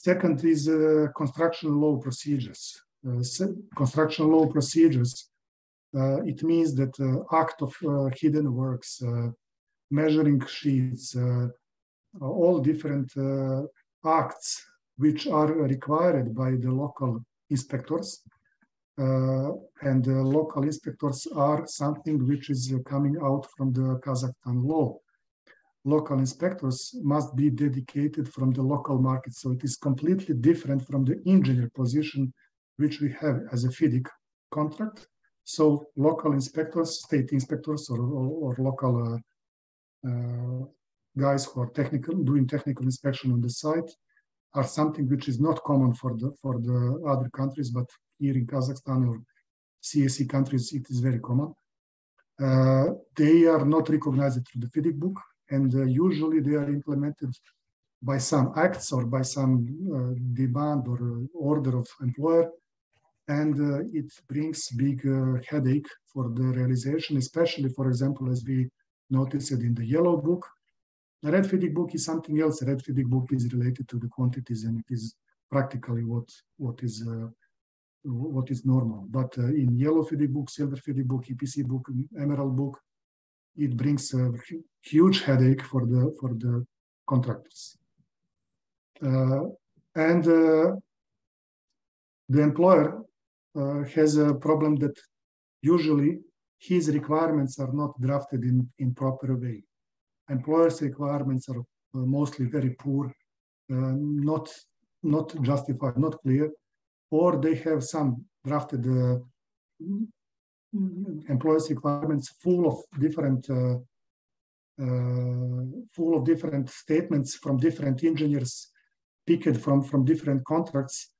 Second is uh, construction law procedures. Uh, Construction law procedures, uh, it means that uh, act of hidden works, measuring sheets, all different acts which are required by the local inspectors. Uh, and the local inspectors are something which is coming out from the Kazakhstan law. Local inspectors must be dedicated from the local market. So it is completely different from the engineer position which we have as a FIDIC contract. So local inspectors, state inspectors or, or, or local uh, uh, guys who are technical, doing technical inspection on the site are something which is not common for the for the other countries, but here in Kazakhstan or CSE countries, it is very common. Uh, they are not recognized through the FIDIC book, and uh, usually they are implemented by some acts or by some uh, demand or uh, order of employer, and uh, it brings big uh, headache for the realization, especially, for example, as we noticed in the yellow book, the red FIDIC book is something else. The red FIDIC book is related to the quantities and it is practically what, what is uh, what is normal. But uh, in yellow FIDIC book, silver FIDIC book, EPC book, emerald book, it brings a huge headache for the for the contractors. Uh, and uh, the employer uh, has a problem that usually his requirements are not drafted in, in proper way employers' requirements are mostly very poor, uh, not not justified, not clear, or they have some drafted uh, employers' requirements full of different uh, uh, full of different statements from different engineers picked from from different contracts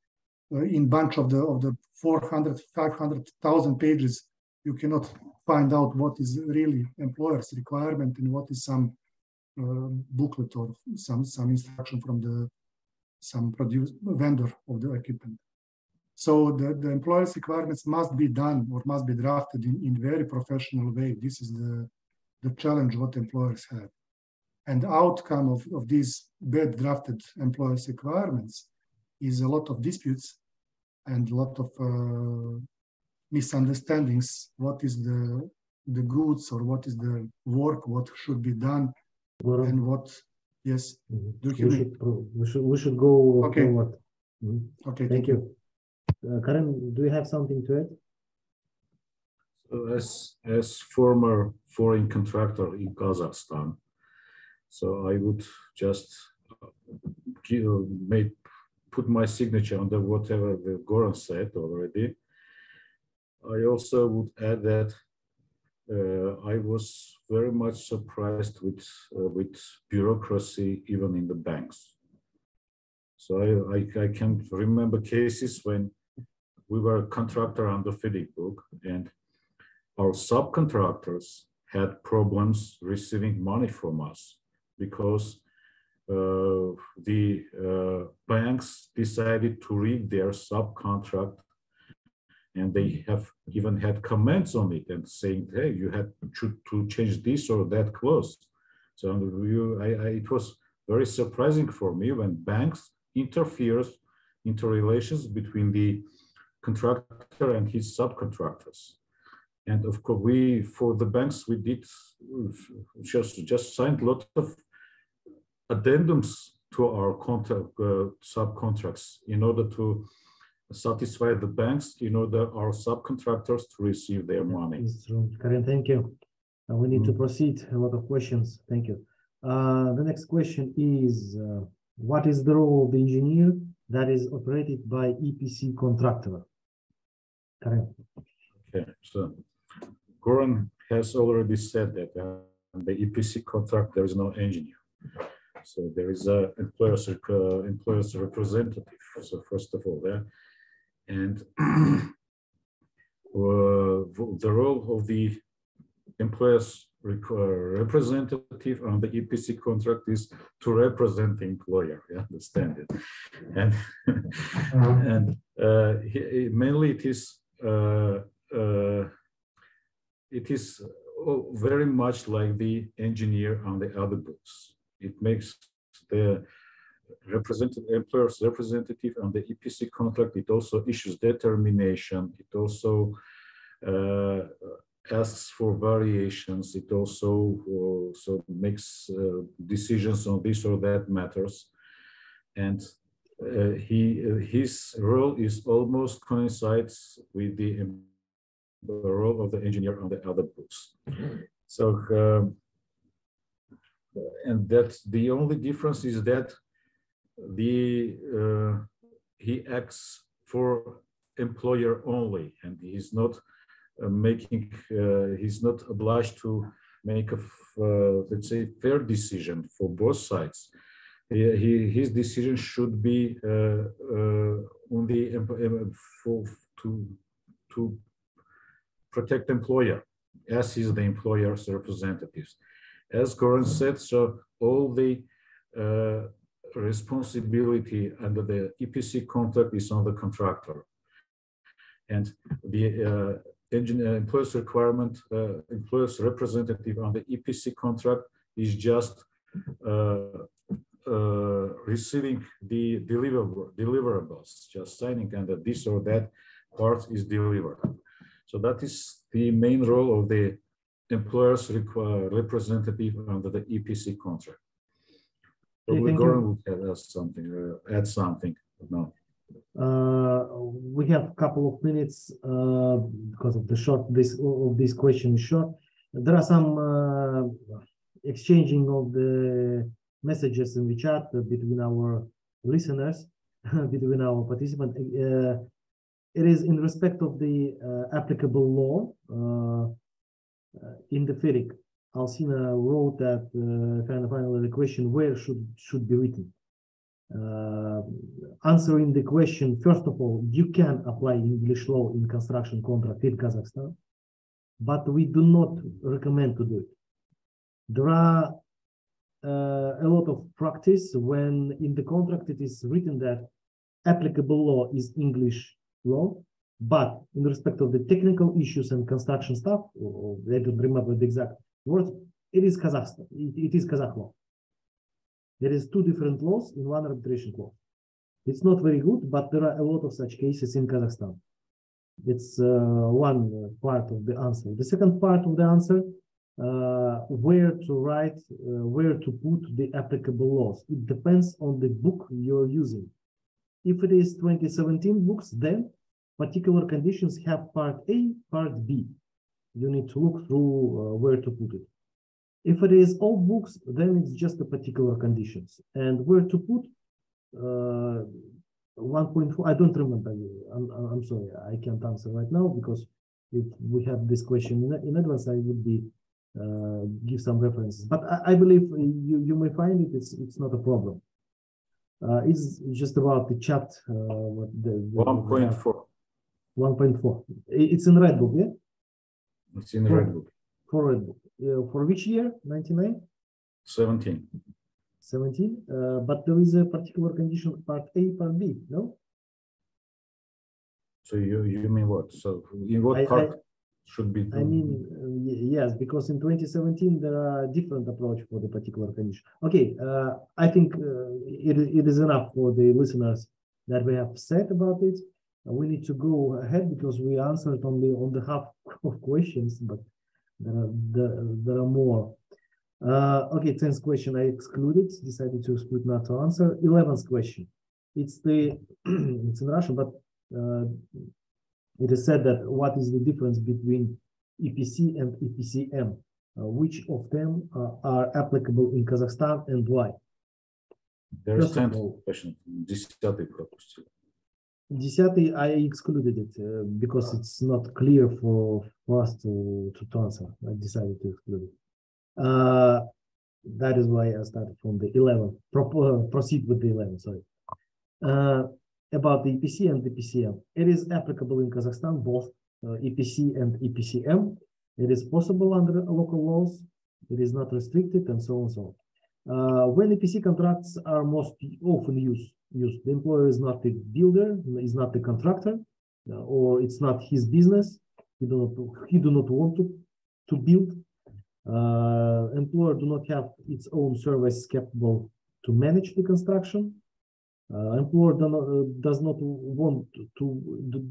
uh, in bunch of the of the 400 500,000 pages. You cannot find out what is really employer's requirement and what is some uh, booklet or some some instruction from the some produce vendor of the equipment. So the, the employer's requirements must be done or must be drafted in, in very professional way. This is the, the challenge what employers have. And the outcome of, of these bad drafted employer's requirements is a lot of disputes and a lot of uh, misunderstandings what is the the goods or what is the work what should be done and what yes mm -hmm. do you we should, we should we should go okay. forward mm -hmm. okay thank, you, you. Uh, Karen do you have something to add so as as former foreign contractor in Kazakhstan so I would just uh, give, make put my signature under whatever the Goran said already I also would add that uh, I was very much surprised with uh, with bureaucracy even in the banks. So I, I, I, can remember cases when we were a contractor on the FIDIC book and our subcontractors had problems receiving money from us because uh, the uh, banks decided to read their subcontract and they have even had comments on it and saying, "Hey, you had to, to change this or that clause." So you, I, I, it was very surprising for me when banks interferes into relations between the contractor and his subcontractors. And of course, we for the banks we did just just signed a lot of addendums to our contract uh, subcontracts in order to satisfy the banks in order our subcontractors to receive their money. It's true. Karen, thank you. Uh, we need mm -hmm. to proceed. A lot of questions. Thank you. Uh, the next question is, uh, what is the role of the engineer that is operated by EPC contractor? Karen. Okay, so Goran has already said that uh, the EPC contract, there is no engineer. So there is a employer's, uh, employer's representative. So first of all, there and uh, the role of the employer's representative on the EPC contract is to represent the employer. You understand it, and and uh, mainly it is uh, uh, it is very much like the engineer on the other books. It makes the representative employer's representative on the EPC contract. It also issues determination. It also uh, asks for variations. It also also makes uh, decisions on this or that matters, and uh, he uh, his role is almost coincides with the, the role of the engineer on the other books. So, um, and that the only difference is that the uh, he acts for employer only, and he's not uh, making uh, he's not obliged to make a uh, let's say fair decision for both sides. He, he, his decision should be on the for to to protect employer as is the employer's representatives. As Goran said, so all the uh, responsibility under the EPC contract is on the contractor. And the uh, engineer, employer's requirement, uh, employer's representative on the EPC contract is just uh, uh, receiving the deliverable, deliverables, just signing and that this or that part is delivered. So that is the main role of the employer's representative under the EPC contract. Probably Goran would add something, uh, add something. No. Uh, we have a couple of minutes uh, because of the short this of this question is short. There are some uh, exchanging of the messages in the chat between our listeners, between our participants. Uh, it is in respect of the uh, applicable law uh, in the FIDIC. Alcina wrote that kind of finally the question where should should be written uh, answering the question, first of all, you can apply English law in construction contract in Kazakhstan, but we do not recommend to do it. There are uh, a lot of practice when in the contract it is written that applicable law is English law, but in respect of the technical issues and construction stuff, or, or I don't remember the exact words, it is Kazakhstan, it, it is Kazakh law. There is two different laws in one arbitration clause. It's not very good, but there are a lot of such cases in Kazakhstan. It's uh, one part of the answer. The second part of the answer, uh, where to write, uh, where to put the applicable laws. It depends on the book you're using. If it is 2017 books, then particular conditions have part A, part B. You need to look through uh, where to put it. If it is all books, then it's just the particular conditions. And where to put uh, 1.4, I don't remember. I'm, I'm sorry, I can't answer right now because if we have this question in, in advance, I would be uh, give some references. But I, I, believe you, you may find it, it's, it's not a problem. Uh, it's just about the chat. Uh, the, the 1.4. 1.4. It's in Red Book, yeah? It's in Red Book. For Red Book uh, for which year? 99? 17. 17. Uh, but there is a particular condition, part A, part B, no? So you, you mean what? So in what I, part I, should be? I mean, uh, yes, because in 2017 there are different approach for the particular condition. Okay, uh, I think uh, it, it is enough for the listeners that we have said about it. We need to go ahead because we answered only on the half of questions, but there are, there, there are more. Uh, okay, 10th question I excluded, decided to exclude not to answer. 11th question. It's the, it's in Russian, but uh, it is said that what is the difference between EPC and EPCM? Uh, which of them uh, are applicable in Kazakhstan and why? There's 10th question. Десятый, I excluded it uh, because it's not clear for, for us to, to answer. I decided to exclude it. Uh, that is why I started from the 11. Pro uh, proceed with the 11, sorry. Uh, about the EPC and the PCM. It is applicable in Kazakhstan, both uh, EPC and EPCM. It is possible under local laws. It is not restricted and so on and so on. Uh, when EPC contracts are most often used, used. The employer is not the builder, is not the contractor, uh, or it's not his business. He do not he do not want to to build. Uh, employer do not have its own service capable to manage the construction. Uh, employer do not, uh, does not want to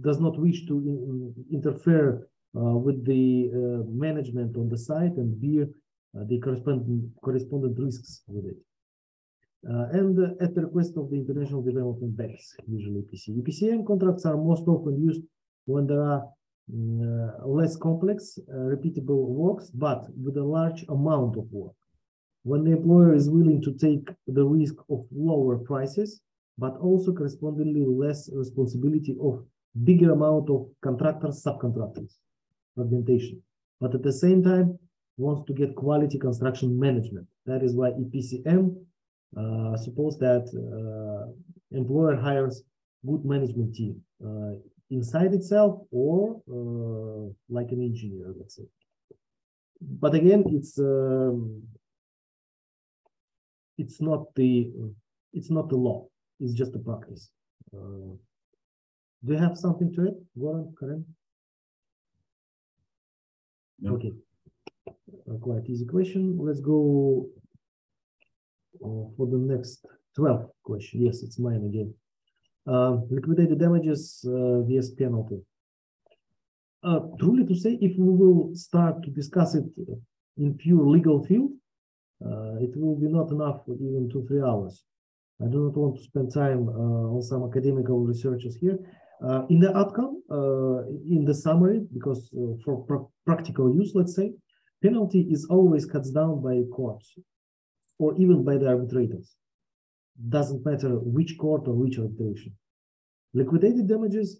does not wish to in, interfere with the management on the site and bear the corresponding correspondent risks with it. Uh, and uh, at the request of the international development banks, usually EPC. EPCM contracts are most often used when there are uh, less complex, repeatable works, but with a large amount of work. When the employer is willing to take the risk of lower prices, but also correspondingly less responsibility of bigger amount of contractors, subcontractors, fragmentation. But at the same time, wants to get quality construction management. That is why EPCM uh, suppose that uh, employer hires good management team uh, inside itself or like an engineer, let's say. But again, it's um, it's not the it's not the law. It's just a practice. do you have something to it, Goran, Karen? No. Okay. A quite easy question. Let's go uh, for the next 12 question. Yes, it's mine again. Uh, liquidated damages uh, vs penalty. Uh, truly to say, if we will start to discuss it in pure legal field, uh, it will be not enough for even two, three hours. I do not want to spend time uh, on some academical researches here. in the outcome, in the summary, because for pr practical use, let's say, penalty is always cuts down by courts or even by the arbitrators. Doesn't matter which court or which arbitration. Liquidated damages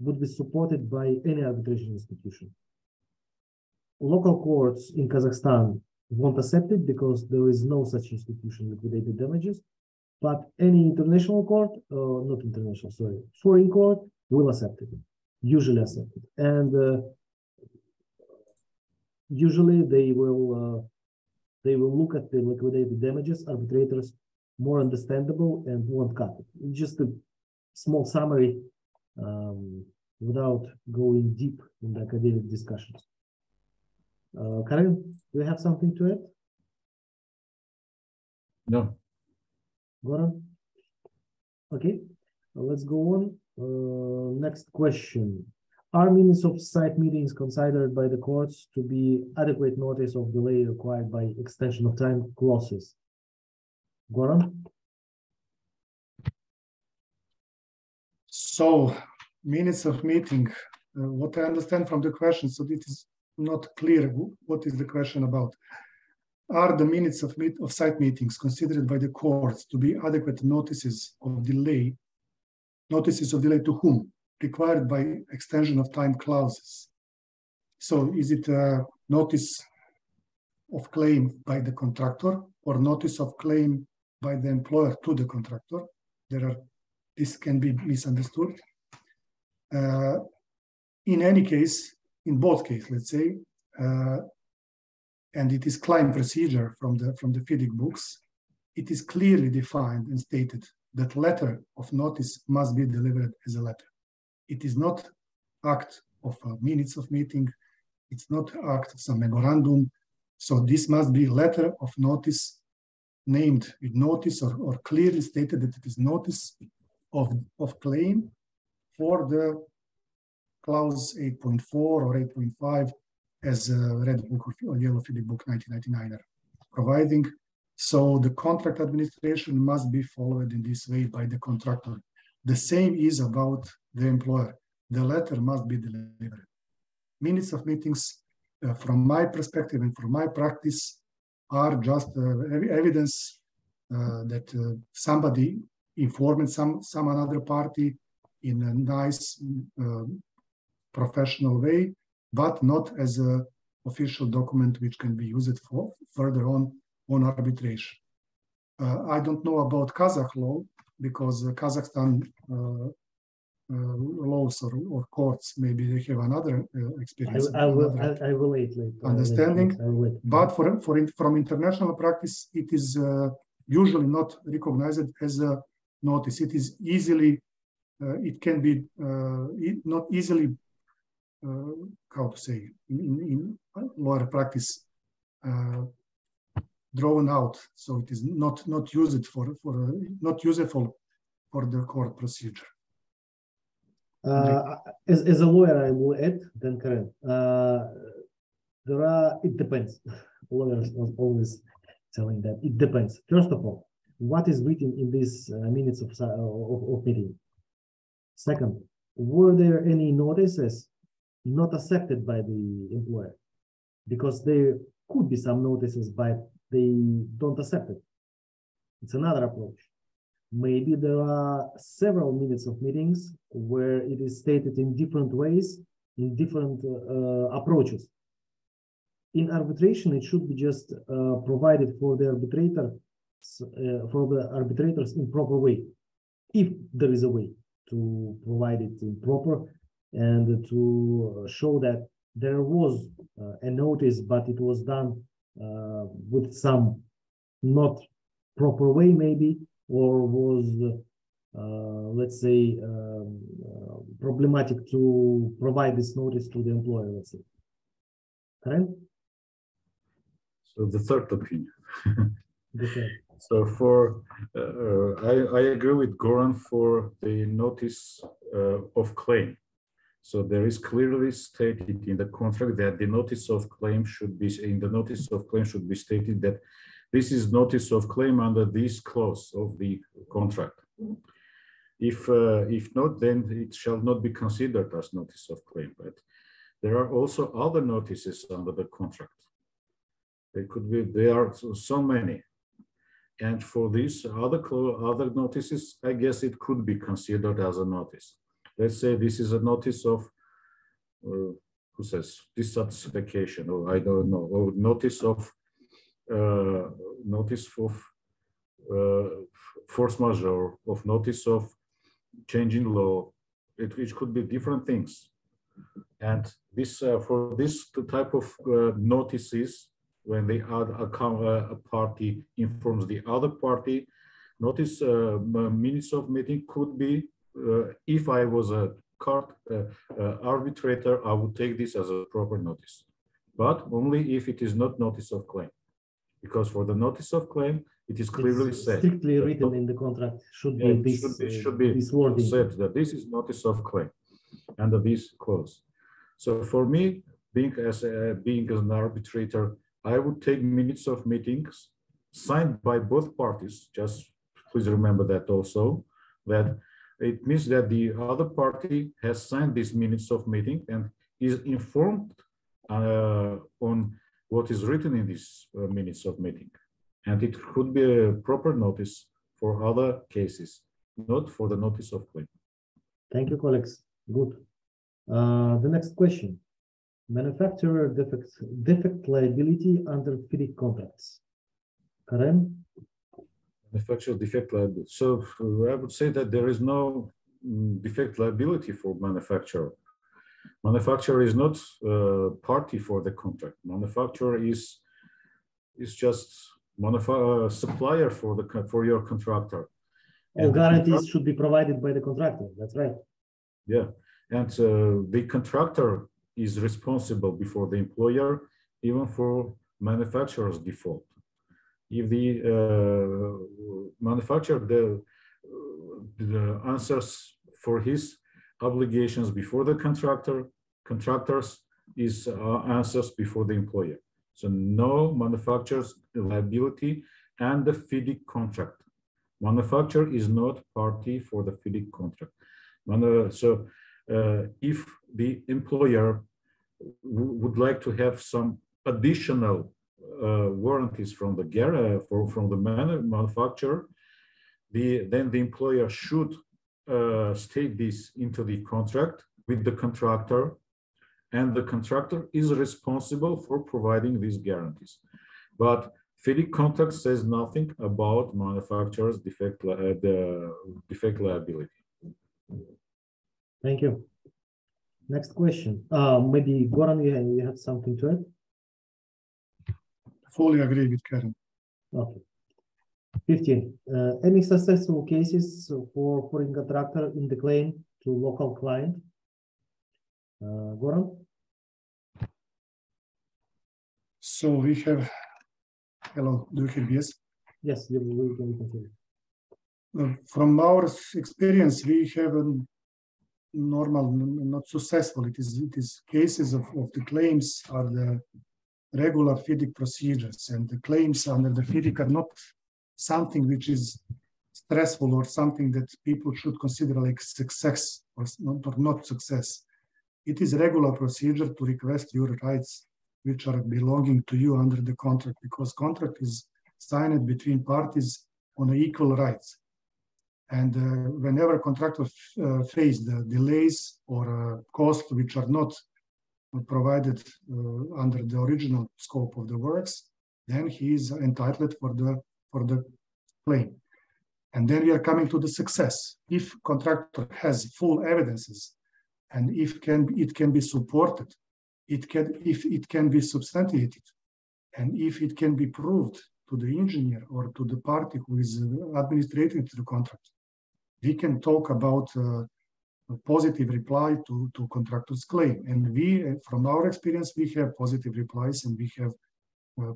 would be supported by any arbitration institution. Local courts in Kazakhstan won't accept it because there is no such institution, liquidated damages. But any international court, uh, not international, sorry, foreign court will accept it, usually accept it. And uh, usually they will uh, they will look at the liquidated damages, arbitrators more understandable and won't cut it. Just a small summary um, without going deep in the academic discussions. Uh, Karen, do you have something to add? No. Goran? Okay, let's go on. Uh, next question. Are minutes of site meetings considered by the courts to be adequate notice of delay required by extension of time clauses? Goran? So, minutes of meeting, uh, what I understand from the question, so it is not clear what is the question about. Are the minutes of, meet, of site meetings considered by the courts to be adequate notices of delay? Notices of delay to whom? Required by extension of time clauses. So is it a notice of claim by the contractor or notice of claim by the employer to the contractor? There are, this can be misunderstood. Uh, in any case, in both cases, let's say, uh, and it is claim procedure from the from the FIDIC books, it is clearly defined and stated that letter of notice must be delivered as a letter it is not act of uh, minutes of meeting. It's not act of some memorandum. So this must be letter of notice named with notice or, or clearly stated that it is notice of, of claim for the clause 8.4 or 8.5 as a red book or yellow FIDIC book 1999 providing so the contract administration must be followed in this way by the contractor the same is about the employer. The letter must be delivered. Minutes of meetings, uh, from my perspective and from my practice, are just uh, evidence uh, that uh, somebody informed some some another party in a nice, uh, professional way, but not as a official document which can be used for further on on arbitration. Uh, I don't know about Kazakh law, because Kazakhstan uh, uh, laws or, or, courts maybe they have another uh, experience. I, I will. I, I, will wait later. Understanding, wait. but for for from international practice, it is usually not recognized as a notice. It is easily, uh, it can be uh, not easily, uh, how to say, in, in lawyer practice, drawn out. So it is not not used for for not useful for the court procedure. Uh, as, as a lawyer, I will add, then Karen, uh, there are, it depends. Lawyers was always telling that it depends. First of all, what is written in these uh, minutes of, of, of meeting? Second, were there any notices not accepted by the employer? Because there could be some notices, but they don't accept it. It's another approach. Maybe there are several minutes of meetings where it is stated in different ways, in different uh, approaches. In arbitration, it should be just uh, provided for the arbitrator, uh, for the arbitrators in proper way, if there is a way to provide it in proper and to show that there was uh, a notice, but it was done with some not proper way, maybe, or was, uh, let's say, um, uh, problematic to provide this notice to the employer, let's say. Karen? So the third opinion. Third. So for, uh, I, I agree with Goran for the notice uh, of claim. So there is clearly stated in the contract that the notice of claim should be, in the notice of claim should be stated that this is notice of claim under this clause of the contract. If, uh, if not, then it shall not be considered as notice of claim. But there are also other notices under the contract. There could be, there are so, many. And for these other, other notices, I guess it could be considered as a notice. Let's say this is a notice of, uh, who says, dissatisfaction, or I don't know, or notice of uh, notice of uh, force majeure, of notice of changing law. It, it could be different things. And this uh, for this type of notices, when the other a party informs the other party, notice uh, minutes of meeting could be, uh, if I was a court uh, arbitrator, I would take this as a proper notice, but only if it is not notice of claim because for the notice of claim, it is clearly It's said. Strictly written in the contract, should be this, should be, uh, should be this wording. said that this is notice of claim under this clause. So for me, being as a, being as an arbitrator, I would take minutes of meetings signed by both parties. Just please remember that also, that it means that the other party has signed these minutes of meeting and is informed uh, on what is written in these uh, minutes of meeting. And it could be a proper notice for other cases, not for the notice of claim. Thank you, colleagues. Good. Uh, the next question. Manufacturer defect, defect liability under FIDIC contracts. Karen? Manufacturer defect liability. So uh, I would say that there is no mm, defect liability for manufacturer. Manufacturer is not uh, party for the contract. Manufacturer is is just uh, supplier for the for your contractor. All And guarantees should be provided by the contractor. That's right. Yeah, and uh, the contractor is responsible before the employer, even for manufacturer's default. If the uh, manufacturer the, the answers for his obligations before the contractor, contractors is uh, answers before the employer. So no manufacturer's liability and the FIDIC contract. Manufacturer is not party for the FIDIC contract. So uh, if the employer would like to have some additional uh, warranties from the for, from the manu- manufacturer, the, then the employer should uh, state this into the contract with the contractor, and the contractor is responsible for providing these guarantees. But FIDIC contract says nothing about manufacturer's defect, uh, the defect liability. Thank you. Next question. Uh, maybe Goran, you you have something to add? Fully agree with Karen. Okay. 15. Uh, any successful cases for foreign contractor in the claim to local client? Uh, Goran? So we have, hello, do you hear me? Yes? Yes, you can continue. Uh, From our experience, we have um, normal, not successful. It is, it is cases of, of the claims are the regular FIDIC procedures and the claims under the FIDIC are not something which is stressful or something that people should consider like success or not, or not success. It is a regular procedure to request your rights which are belonging to you under the contract because contract is signed between parties on equal rights. And uh, whenever contractors uh, face the delays or uh, costs which are not provided uh, under the original scope of the works, then he is entitled for the for the claim. And then we are coming to the success. If contractor has full evidences, and if can it can be supported, it can if it can be substantiated, and if it can be proved to the engineer or to the party who is administrating the contract, we can talk about uh, positive reply to, to contractor's claim. And we, from our experience, we have positive replies and we have uh,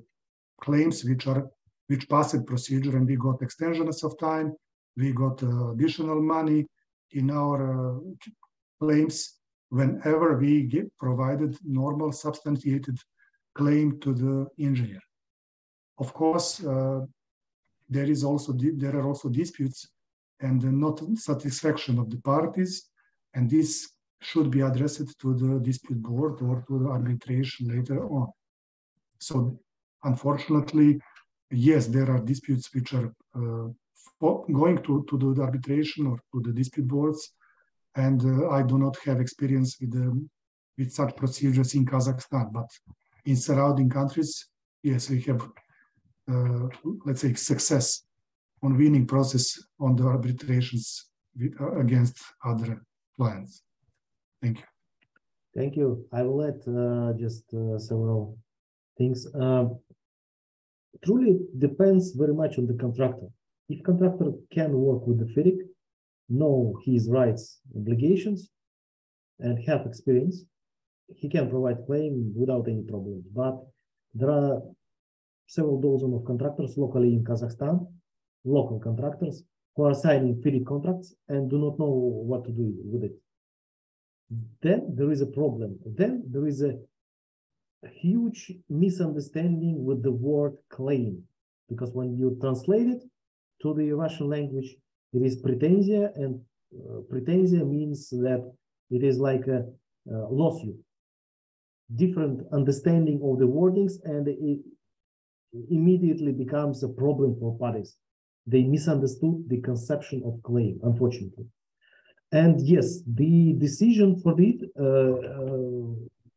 claims which are which passed procedure and we got extensions of time, we got uh, additional money in our uh, claims whenever we get provided normal substantiated claim to the engineer. Of course, uh, there is also there are also disputes and not satisfaction of the parties, and this should be addressed to the dispute board or to the arbitration later on. So, unfortunately, yes, there are disputes which are uh, going to, to the arbitration or to the dispute boards, and uh, I do not have experience with um, with such procedures in Kazakhstan. But in surrounding countries, yes, we have, uh, let's say, success on winning process on the arbitrations uh, against other clients. Thank you. Thank you. I will add uh, just uh, several things. Uh, truly depends very much on the contractor. If contractor can work with the FIDIC, know his rights, obligations, and have experience, he can provide claim without any problems. But there are several dozen of contractors locally in Kazakhstan, local contractors, who are signing FIDIC contracts and do not know what to do with it. Then there is a problem. Then there is a huge misunderstanding with the word claim, because when you translate it to the Russian language, it is pretensia, and uh, pretensia means that it is like a, a lawsuit. Different understanding of the wordings, and it immediately becomes a problem for parties. They misunderstood the conception of claim, unfortunately. And yes, the decision for it, uh, uh,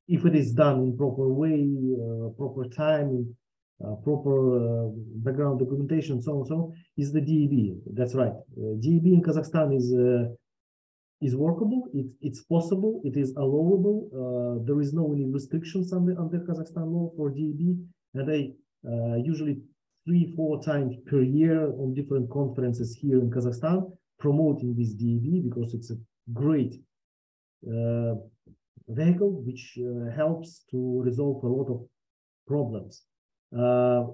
if it is done in proper way, uh, proper time, uh, proper uh, background documentation, so on so, is the DEB. That's right. Uh, DEB in Kazakhstan is is workable. It, it's possible. It is allowable. there is no any restrictions under under Kazakhstan law for DEB, and they usually three, four times per year on different conferences here in Kazakhstan, promoting this DEB because it's a great uh, vehicle which uh, helps to resolve a lot of problems. Uh,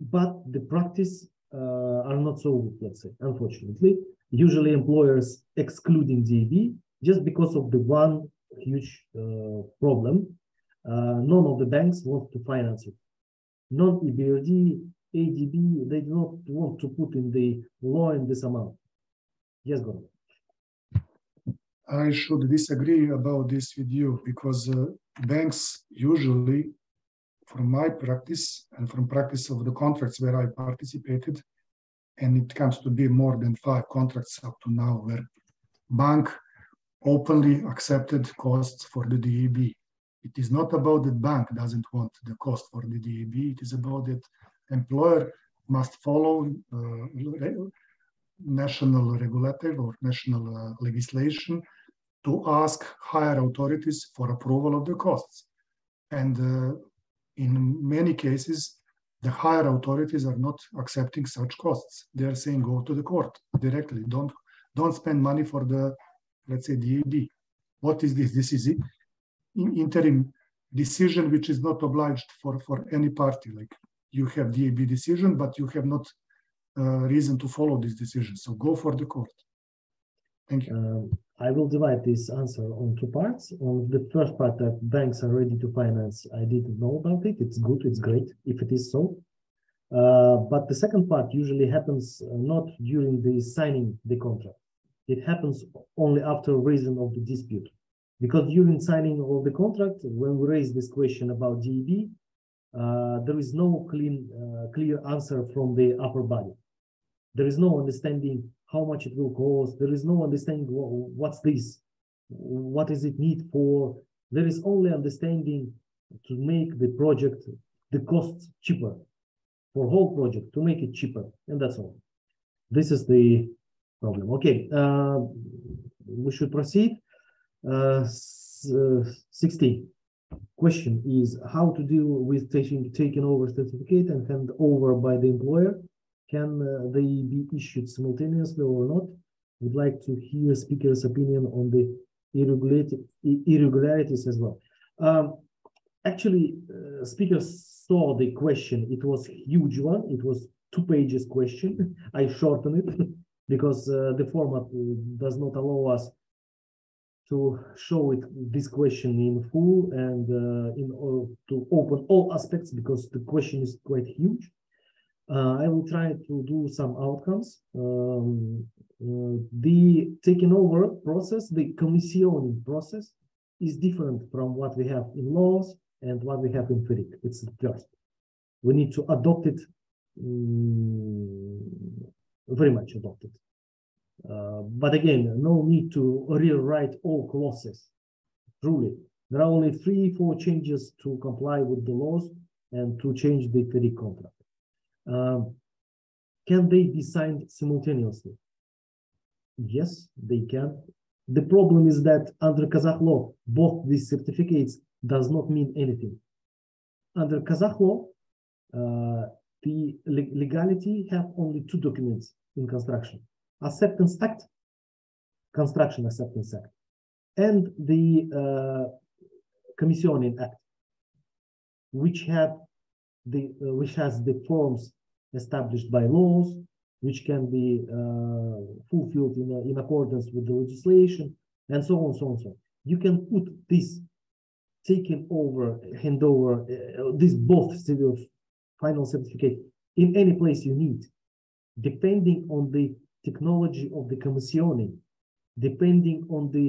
but the practice uh, are not so good, let's say, unfortunately. Usually employers excluding DEB just because of the one huge uh, problem. none of the banks want to finance it. Non-EBRD, ADB, they do not want to put in the law in this amount. Yes, Goran. I should disagree about this with you because uh, banks usually from my practice and from practice of the contracts where I participated, and it comes to be more than five contracts up to now, where bank openly accepted costs for the DEB. It is not about that bank doesn't want the cost for the DEB. It is about that employer must follow uh, national regulative or national uh, legislation to ask higher authorities for approval of the costs. And uh, in many cases, the higher authorities are not accepting such costs. They are saying go to the court directly. Don't don't spend money for the let's say DEB. What is this? This is an interim decision which is not obliged for for any party. Like you have DAB decision, but you have not uh, reason to follow this decision. So go for the court. Thank you. Um, I will divide this answer on two parts. On the first part that banks are ready to finance, I didn't know about it. It's good, it's great if it is so. Uh, but the second part usually happens uh, not during the signing the contract. It happens only after reason of the dispute. Because during signing of the contract, when we raise this question about DEB, there is no clean, uh, clear answer from the upper body. There is no understanding how much it will cost. There is no understanding what's this, what is it need for. There is only understanding to make the project, the costs cheaper for whole project to make it cheaper, and that's all. This is the problem. Okay, uh, we should proceed. Uh, uh 60 question is how to deal with taking taking over certificate and hand over by the employer can uh, they be issued simultaneously or not? Would like to hear speaker's opinion on the irregularities as well. Um, actually, uh, speaker saw the question. It was huge one. It was two pages question. I shortened it because uh, the format uh, does not allow us to show it this question in full and uh, in all, to open all aspects because the question is quite huge. Uh, I will try to do some outcomes. Um, uh, the taking over process, the commissioning process, is different from what we have in laws and what we have in FIDIC. It's first. We need to adopt it, um, very much adopt it. Uh, but again, no need to rewrite all clauses. Truly, there are only three, four changes to comply with the laws and to change the FIDIC contract. Um, can they be signed simultaneously? Yes, they can. The problem is that under Kazakh law, both these certificates does not mean anything. Under Kazakh law, uh, the legality have only two documents in construction. Acceptance Act, Construction Acceptance Act, and the uh, Commissioning Act, which have the uh, which has the forms established by laws, which can be uh, fulfilled in, in accordance with the legislation, and so on, so on, so on. You can put this taking over, hand over, uh, this both final certificate in any place you need, depending on the technology of the commissioning, depending on the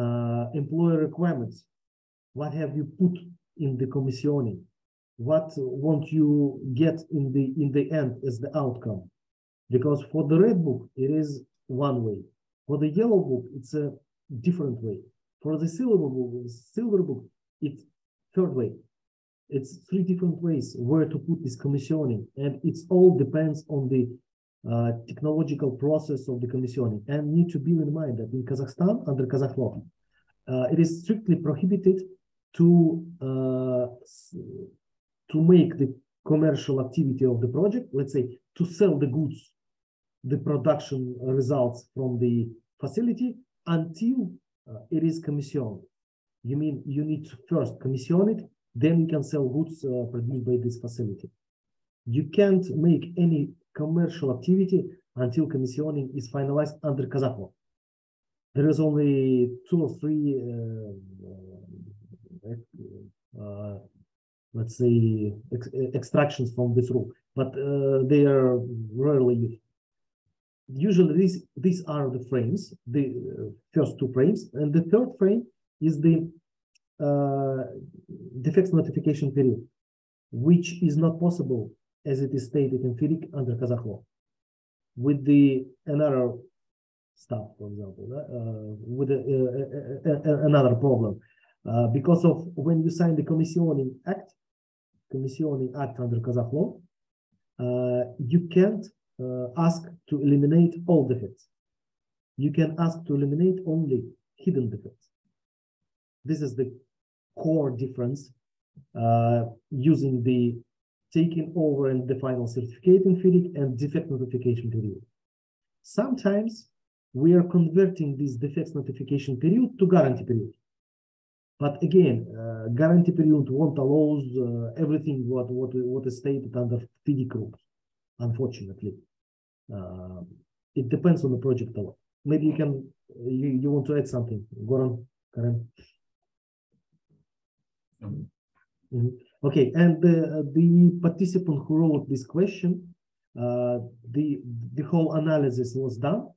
uh, employer requirements. What have you put in the commissioning? what won't you get in the in the end as the outcome because for the red book it is one way for the yellow book it's a different way for the silver book silver book it's third way it's three different ways where to put this commissioning and it's all depends on the uh, technological process of the commissioning and need to bear in mind that in kazakhstan under kazakh law uh, it is strictly prohibited to uh, to make the commercial activity of the project, let's say to sell the goods, the production results from the facility until uh, it is commissioned. You mean you need to first commission it, then you can sell goods uh, produced by this facility. You can't make any commercial activity until commissioning is finalized under Kazakh law. There is only two or three uh, uh let's say, ex extractions from this rule, but uh, they are rarely used. Usually, these these are the frames, the uh, first two frames, and the third frame is the uh, defects notification period, which is not possible as it is stated in FIDIC under Kazakh law. With the another stuff, for example, uh, with a, a, a, another problem. Uh, because of when you sign the commissioning act, commissioning act under Kazakh law, uh, you can't uh, ask to eliminate all defects. You can ask to eliminate only hidden defects. This is the core difference uh, using the taking over and the final certificate in FIDIC and defect notification period. Sometimes we are converting this defects notification period to guarantee period. But again, uh, guarantee period won't allow uh, everything what, what, what is stated under FIDIC rules, unfortunately. Uh, it depends on the project a lot. maybe you can you, you want to add something goran karen Um, Mhm. Okay, and the, the participant who wrote this question, uh, the, the whole analysis was done.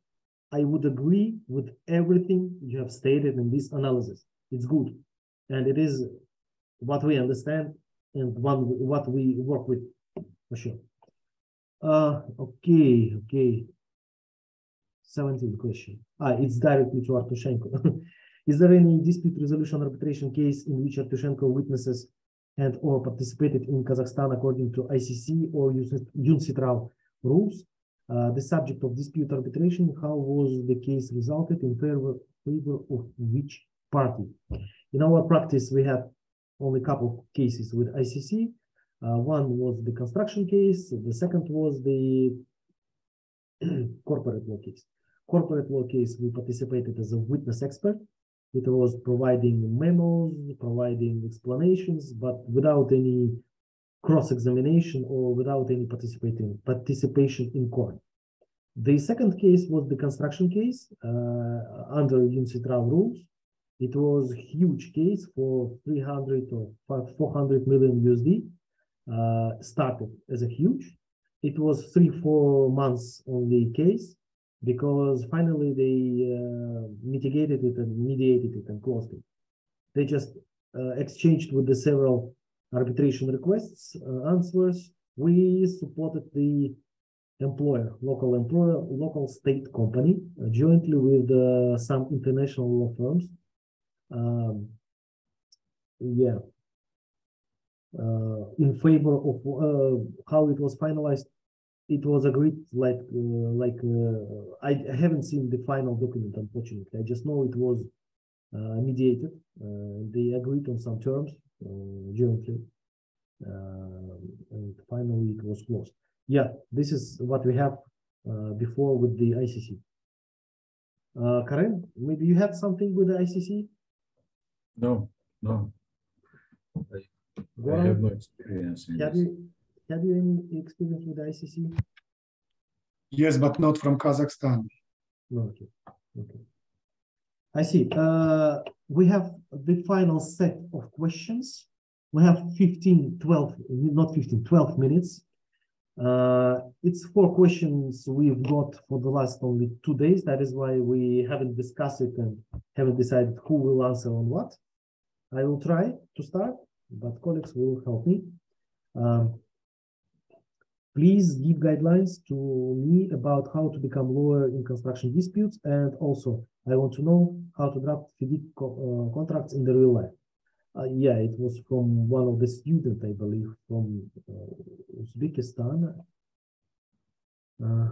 I would agree with everything you have stated in this analysis. It's good. And it is what we understand and what we work with for sure. Uh, okay, okay. 17th question. Ah, it's directly to Artyushenko. Is there any dispute resolution arbitration case in which Artyushenko witnesses and or participated in Kazakhstan according to ICC or UNCITRAL rules? Uh, the subject of dispute arbitration, how was the case resulted in favor, favor of which party? In our practice, we had only a couple of cases with ICC. Uh, one was the construction case. The second was the corporate law case. Corporate law case, we participated as a witness expert. It was providing memos, providing explanations, but without any cross-examination or without any participating participation in court. The second case was the construction case uh, under UNCITRAL rules. It was a huge case for 300 or 400 million USD. Uh, started as a huge. It was three, four months only case because finally they uh, mitigated it and mediated it and closed it. They just uh, exchanged with the several arbitration requests, uh, answers. We supported the employer, local employer, local state company, uh, jointly with uh, some international law firms. Um, yeah. Uh, in favor of how it was finalized it was agreed like uh, like uh, I, haven't seen the final document unfortunately i just know it was uh, mediated they agreed on some terms jointly and finally it was closed yeah this is what we have before with the icc uh, Karen, maybe you had something with the ICC? No, no. I, I have no experience in have this. You, have you any experience with ICC? Yes, but not from Kazakhstan. Okay. Okay. I see. Uh, we have the final set of questions. We have 15, 12, not 15, 12 minutes. Uh, it's four questions we've got for the last only two days. That is why we haven't discussed it and haven't decided who will answer on what. I will try to start, but colleagues will help me. Um, Please give guidelines to me about how to become lawyer in construction disputes. And also, I want to know how to draft FIDIC co uh, contracts in the real life. Uh, yeah, it was from one of the students, I believe, from uh, Uzbekistan. Uh,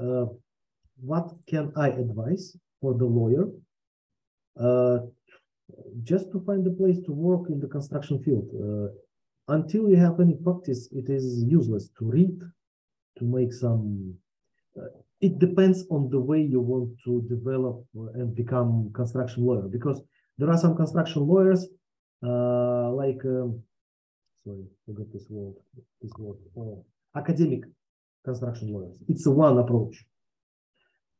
uh, what can I advise for the lawyer? Uh, just to find a place to work in the construction field until you have any practice, it is useless to read, to make some. Uh, it depends on the way you want to develop and become construction lawyer because there are some construction lawyers uh, like um, sorry, forget this word. This word. Oh, academic construction lawyers. It's one approach.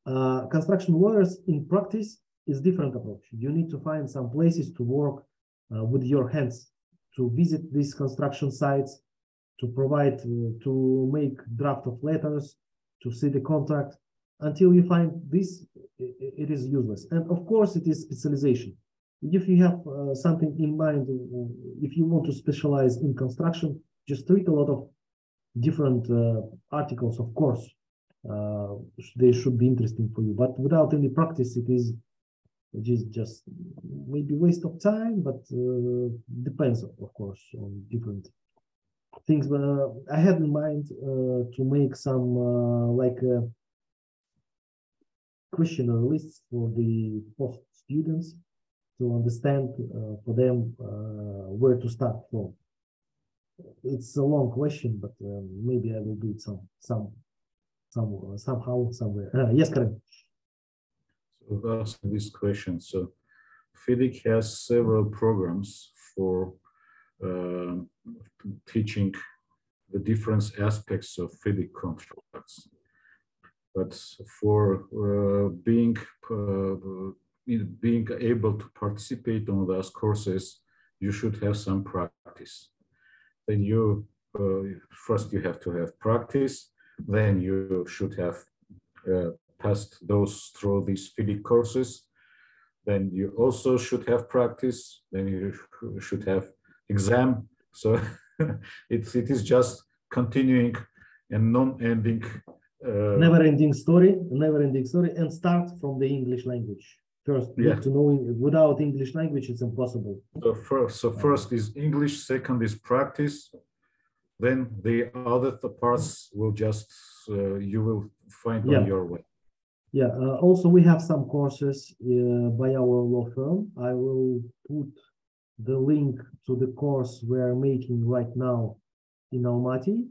Uh, construction lawyers in practice is different approach. You need to find some places to work uh, with your hands to visit these construction sites, to provide, uh, to make draft of letters, to see the contract. Until you find this, it is useless. And of course, it is specialization. If you have uh, something in mind, uh, if you want to specialize in construction, just read a lot of different uh, articles, of course. Uh, they should be interesting for you, but without any practice, it is which is just maybe waste of time, but uh, depends, of course, on different things. But uh, I had in mind uh, to make some uh, like uh, questionnaire lists for the post students to understand uh, for them where to start from. It's a long question, but um, maybe I will do it some some some somehow somewhere. yes, Karen asking this question. So FIDIC has several programs for uh, teaching the different aspects of FIDIC contracts. But for uh, being uh, being able to participate on those courses, you should have some practice. Then you uh, first you have to have practice. Then you should have uh, passed those through these FIDIC courses. Then you also should have practice. Then you should have exam. So it's it is just continuing and non-ending. Uh, never-ending story, never-ending story, and start from the English language. First, yeah. to know without English language, it's impossible. So first, so first is English. Second is practice. Then the other parts will just uh, you will find yeah. on your way. Yeah. Uh, also, we have some courses uh, by our law firm. I will put the link to the course we are making right now in Almaty.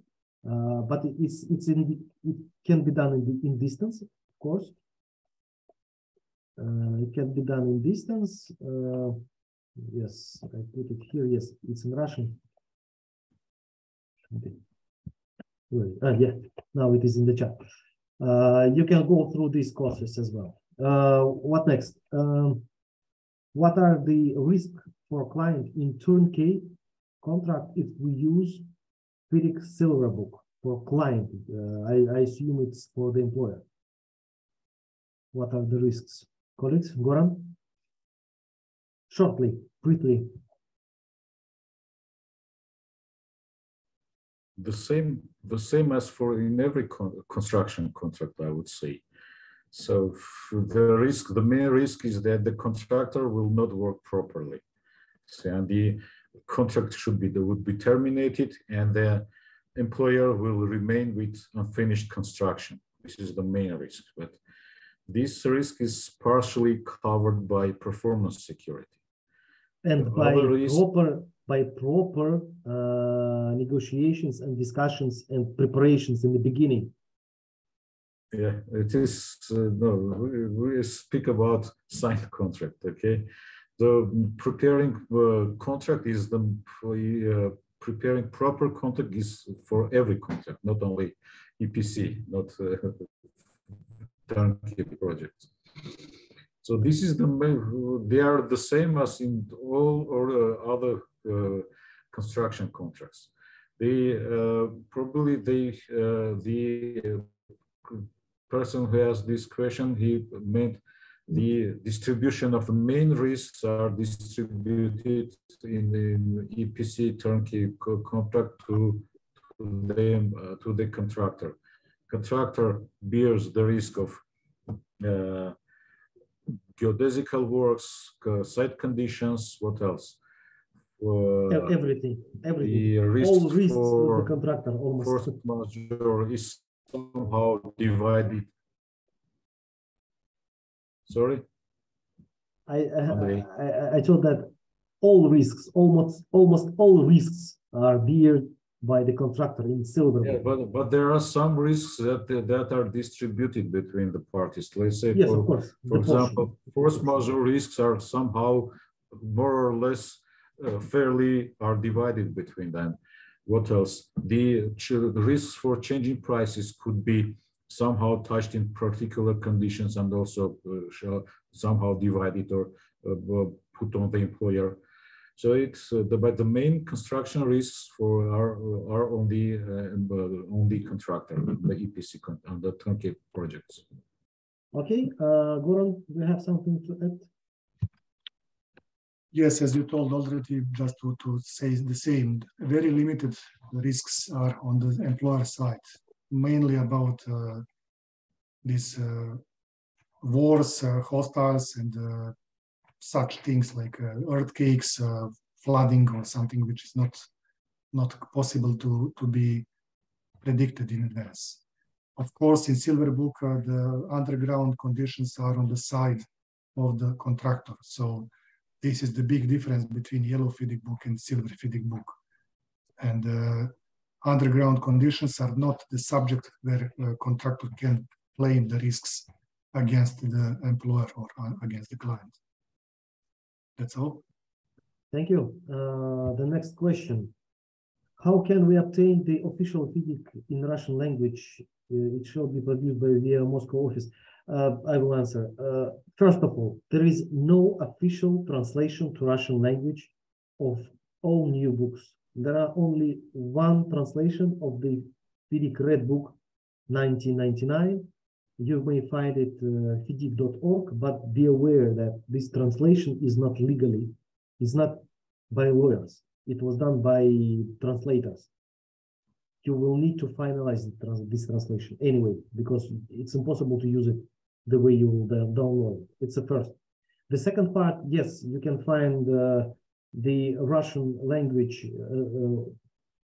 Uh, but it's it's in it can be done in, in distance, of course. Uh, it can be done in distance. Uh, yes, I put it here. Yes, it's in Russian. Okay. Uh, yeah, now it is in the chat. Uh, you can go through these courses as well. Uh, what next? Um, what are the risks for client in turnkey contract if we use FIDIC Silverbook for client? Uh, I, I assume it's for the employer. What are the risks? Colleagues, Goran? Shortly, briefly. The same, the same as for in every con construction contract, I would say. So the risk, the main risk is that the contractor will not work properly. So, and the contract should be, the would be terminated and the employer will remain with unfinished construction. This is the main risk. But this risk is partially covered by performance security. And by proper by proper uh, negotiations and discussions and preparations in the beginning. Yeah, it is. Uh, no, we, we, speak about signed contract. Okay, the preparing uh, contract is the uh, preparing proper contract is for every contract, not only EPC, not uh, turnkey projects. So this is the they are the same as in all or uh, other uh, construction contracts. They uh, probably they the person who asked this question he meant the distribution of the main risks are distributed in the EPC turnkey contract to, to them uh, to the contractor contractor bears the risk of uh, geodesical works, uh, site conditions, what else? Uh, everything, everything. All risks for the contractor almost. Force majeure is somehow divided. Sorry? I, I, I, I thought that all risks, almost almost all risks are beared by the contractor in silver. Yeah, but but there are some risks that that are distributed between the parties. Let's say, yes, for, of course. for example, force majeure risks are somehow more or less uh, fairly are divided between them. What else? The risks for changing prices could be somehow touched in particular conditions and also uh, somehow divided or uh, put on the employer. So it's uh, the but the main construction risks for are are on the uh, on the contractor, the EPC on the turnkey projects. Okay, uh, Goran, do you have something to add? Yes, as you told already, just to, to say the same, very limited risks are on the employer side, mainly about uh, these uh, wars, uh, hostiles, and uh, such things like uh, earthquakes, uh, flooding, or something which is not not possible to to be predicted in advance. Of course, in Silverbook, uh, the underground conditions are on the side of the contractor. So this is the big difference between yellow FIDIC book and silver FIDIC book. And uh, underground conditions are not the subject where a contractor can claim the risks against the employer or against the client. That's all. Thank you. Uh, the next question. How can we obtain the official FIDIC in Russian language it shall be produced by the Moscow office. Uh, I will answer. Uh, first of all, there is no official translation to Russian language of all new books. There are only one translation of the FIDIC Red Book 1999. You may find it uh, fidic.org, but be aware that this translation is not legally, is not by lawyers. It was done by translators. You will need to finalize trans this translation anyway, because it's impossible to use it the way you will download it. It's the first. The second part, yes, you can find uh, the Russian language. Uh, uh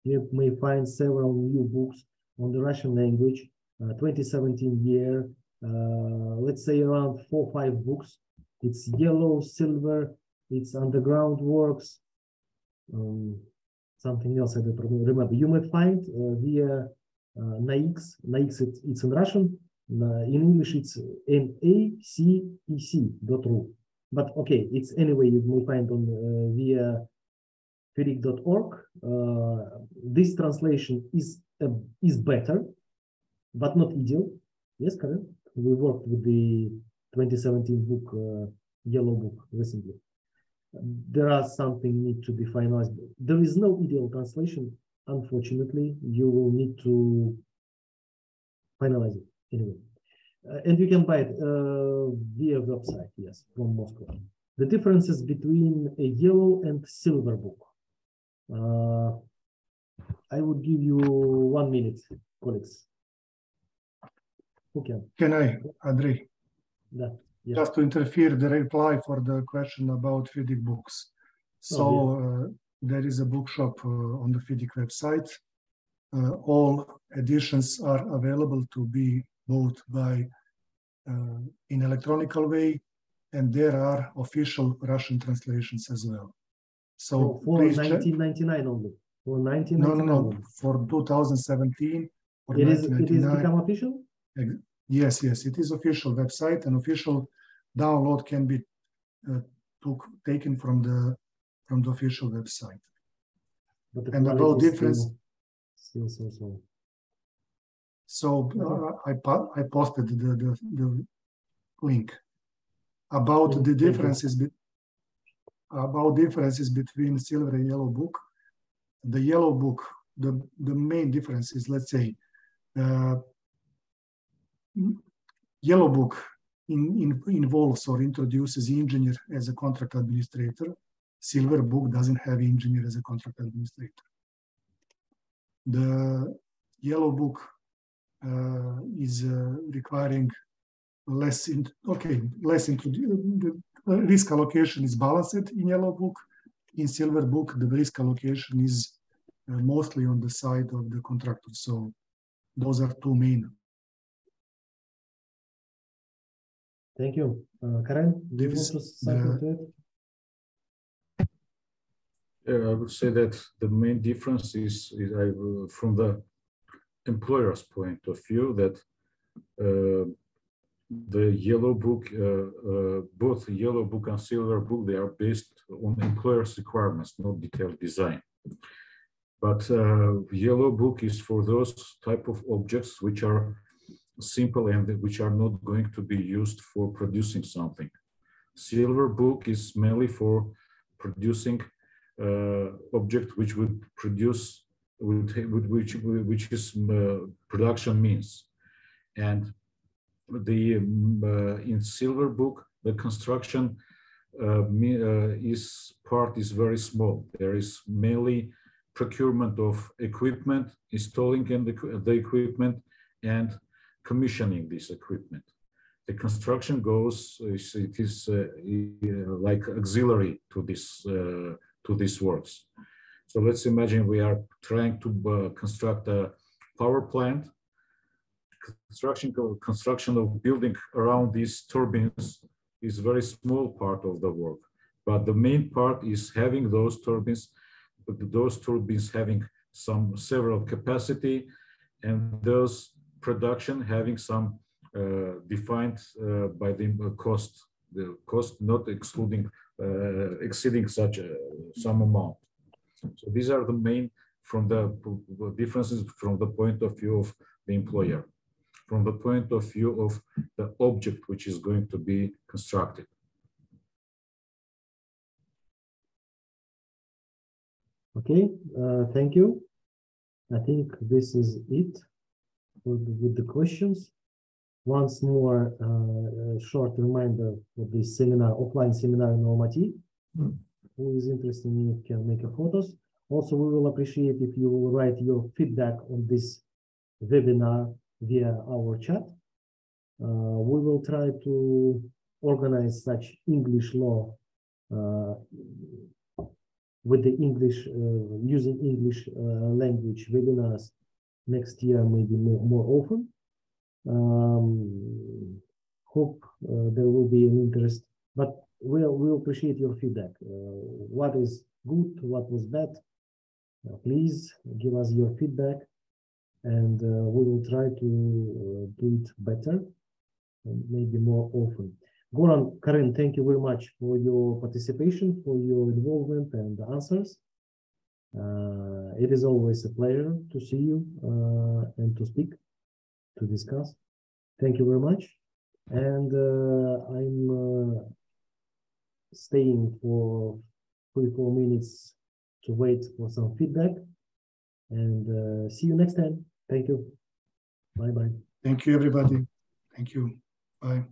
you may find several new books on the Russian language. Uh, 2017 year, uh, let's say around four five books. It's yellow, silver. It's underground works. Um, something else I don't remember. You may find uh, via uh, Naix, NAICS it's, in Russian. In English, it's nacec.ru. But okay, it's anyway you may find on uh, via fidic.org. Uh, this translation is uh, is better, but not ideal. Yes, correct. We worked with the 2017 book, uh, Yellow Book, recently. There are something need to be finalized. There is no ideal translation. Unfortunately, you will need to finalize it anyway. Uh, and you can buy it uh, via website, yes, from Moscow. The differences between a yellow and silver book. Uh, I would give you one minute, colleagues. Who can? I, Andrey? Yeah, yeah. Just to interfere, the reply for the question about FIDIC books. So oh, yeah. uh, there is a bookshop uh, on the FIDIC website. Uh, all editions are available to be bought by uh, in electronical way, and there are official Russian translations as well. So for 1999 only. For 1999. No, no, no. For 2017. For it is. It is become official. Yes, yes. It is official website, and official download can be uh, took taken from the from the official website. and about difference. Still, still so so. So uh, I, I posted the, the, the link about the differences about differences between silver and yellow book. The yellow book, the, the main difference is, let's say, uh, yellow book in, in, involves or introduces engineer as a contract administrator. Silver book doesn't have engineer as a contract administrator. The yellow book uh, is uh, requiring less in, okay less the risk allocation is balanced in yellow book in silver book the risk allocation is uh, mostly on the side of the contractor so those are two main thank you uh, karen do you want to say uh, yeah, I would say that the main difference is, is I, from the employer's point of view that uh, the yellow book, uh, uh, both yellow book and silver book, they are based on employer's requirements, not detailed design. But uh, yellow book is for those type of objects which are simple and which are not going to be used for producing something. Silver book is mainly for producing uh, object which would produce which which is uh, production means, and the uh, in silver book the construction uh, is part is very small. There is mainly procurement of equipment, installing the, the equipment, and commissioning this equipment. The construction goes, it is uh, like auxiliary to this uh, to these works. So let's imagine we are trying to uh, construct a power plant. Construction, construction of building around these turbines is very small part of the work. But the main part is having those turbines, those turbines having some several capacity and those production having some uh, defined uh, by the cost, the cost not excluding, uh, exceeding such a, some amount. So these are the main from the differences from the point of view of the employer. from the point of view of the object which is going to be constructed. Okay, uh, thank you. I think this is it with, with the questions. Once more, uh, a short reminder for this seminar, offline seminar in Almaty. Mm. Who is interested in it can make a photos. Also, we will appreciate if you will write your feedback on this webinar via our chat. Uh, we will try to organize such English law uh, with the English, uh, using English uh, language webinars next year, maybe more, more often. Um, hope uh, there will be an interest, but we'll, we'll appreciate your feedback. what is good, what was bad, please give us your feedback and uh, we will try to uh, do it better and maybe more often. Goran, Karen, thank you very much for your participation, for your involvement and answers. Uh, it is always a pleasure to see you uh, and to speak, to discuss. Thank you very much. And uh, I'm uh, staying for three, four minutes to wait for some feedback and see you next time. Thank you. Bye bye. Thank you, everybody. Thank you. Bye.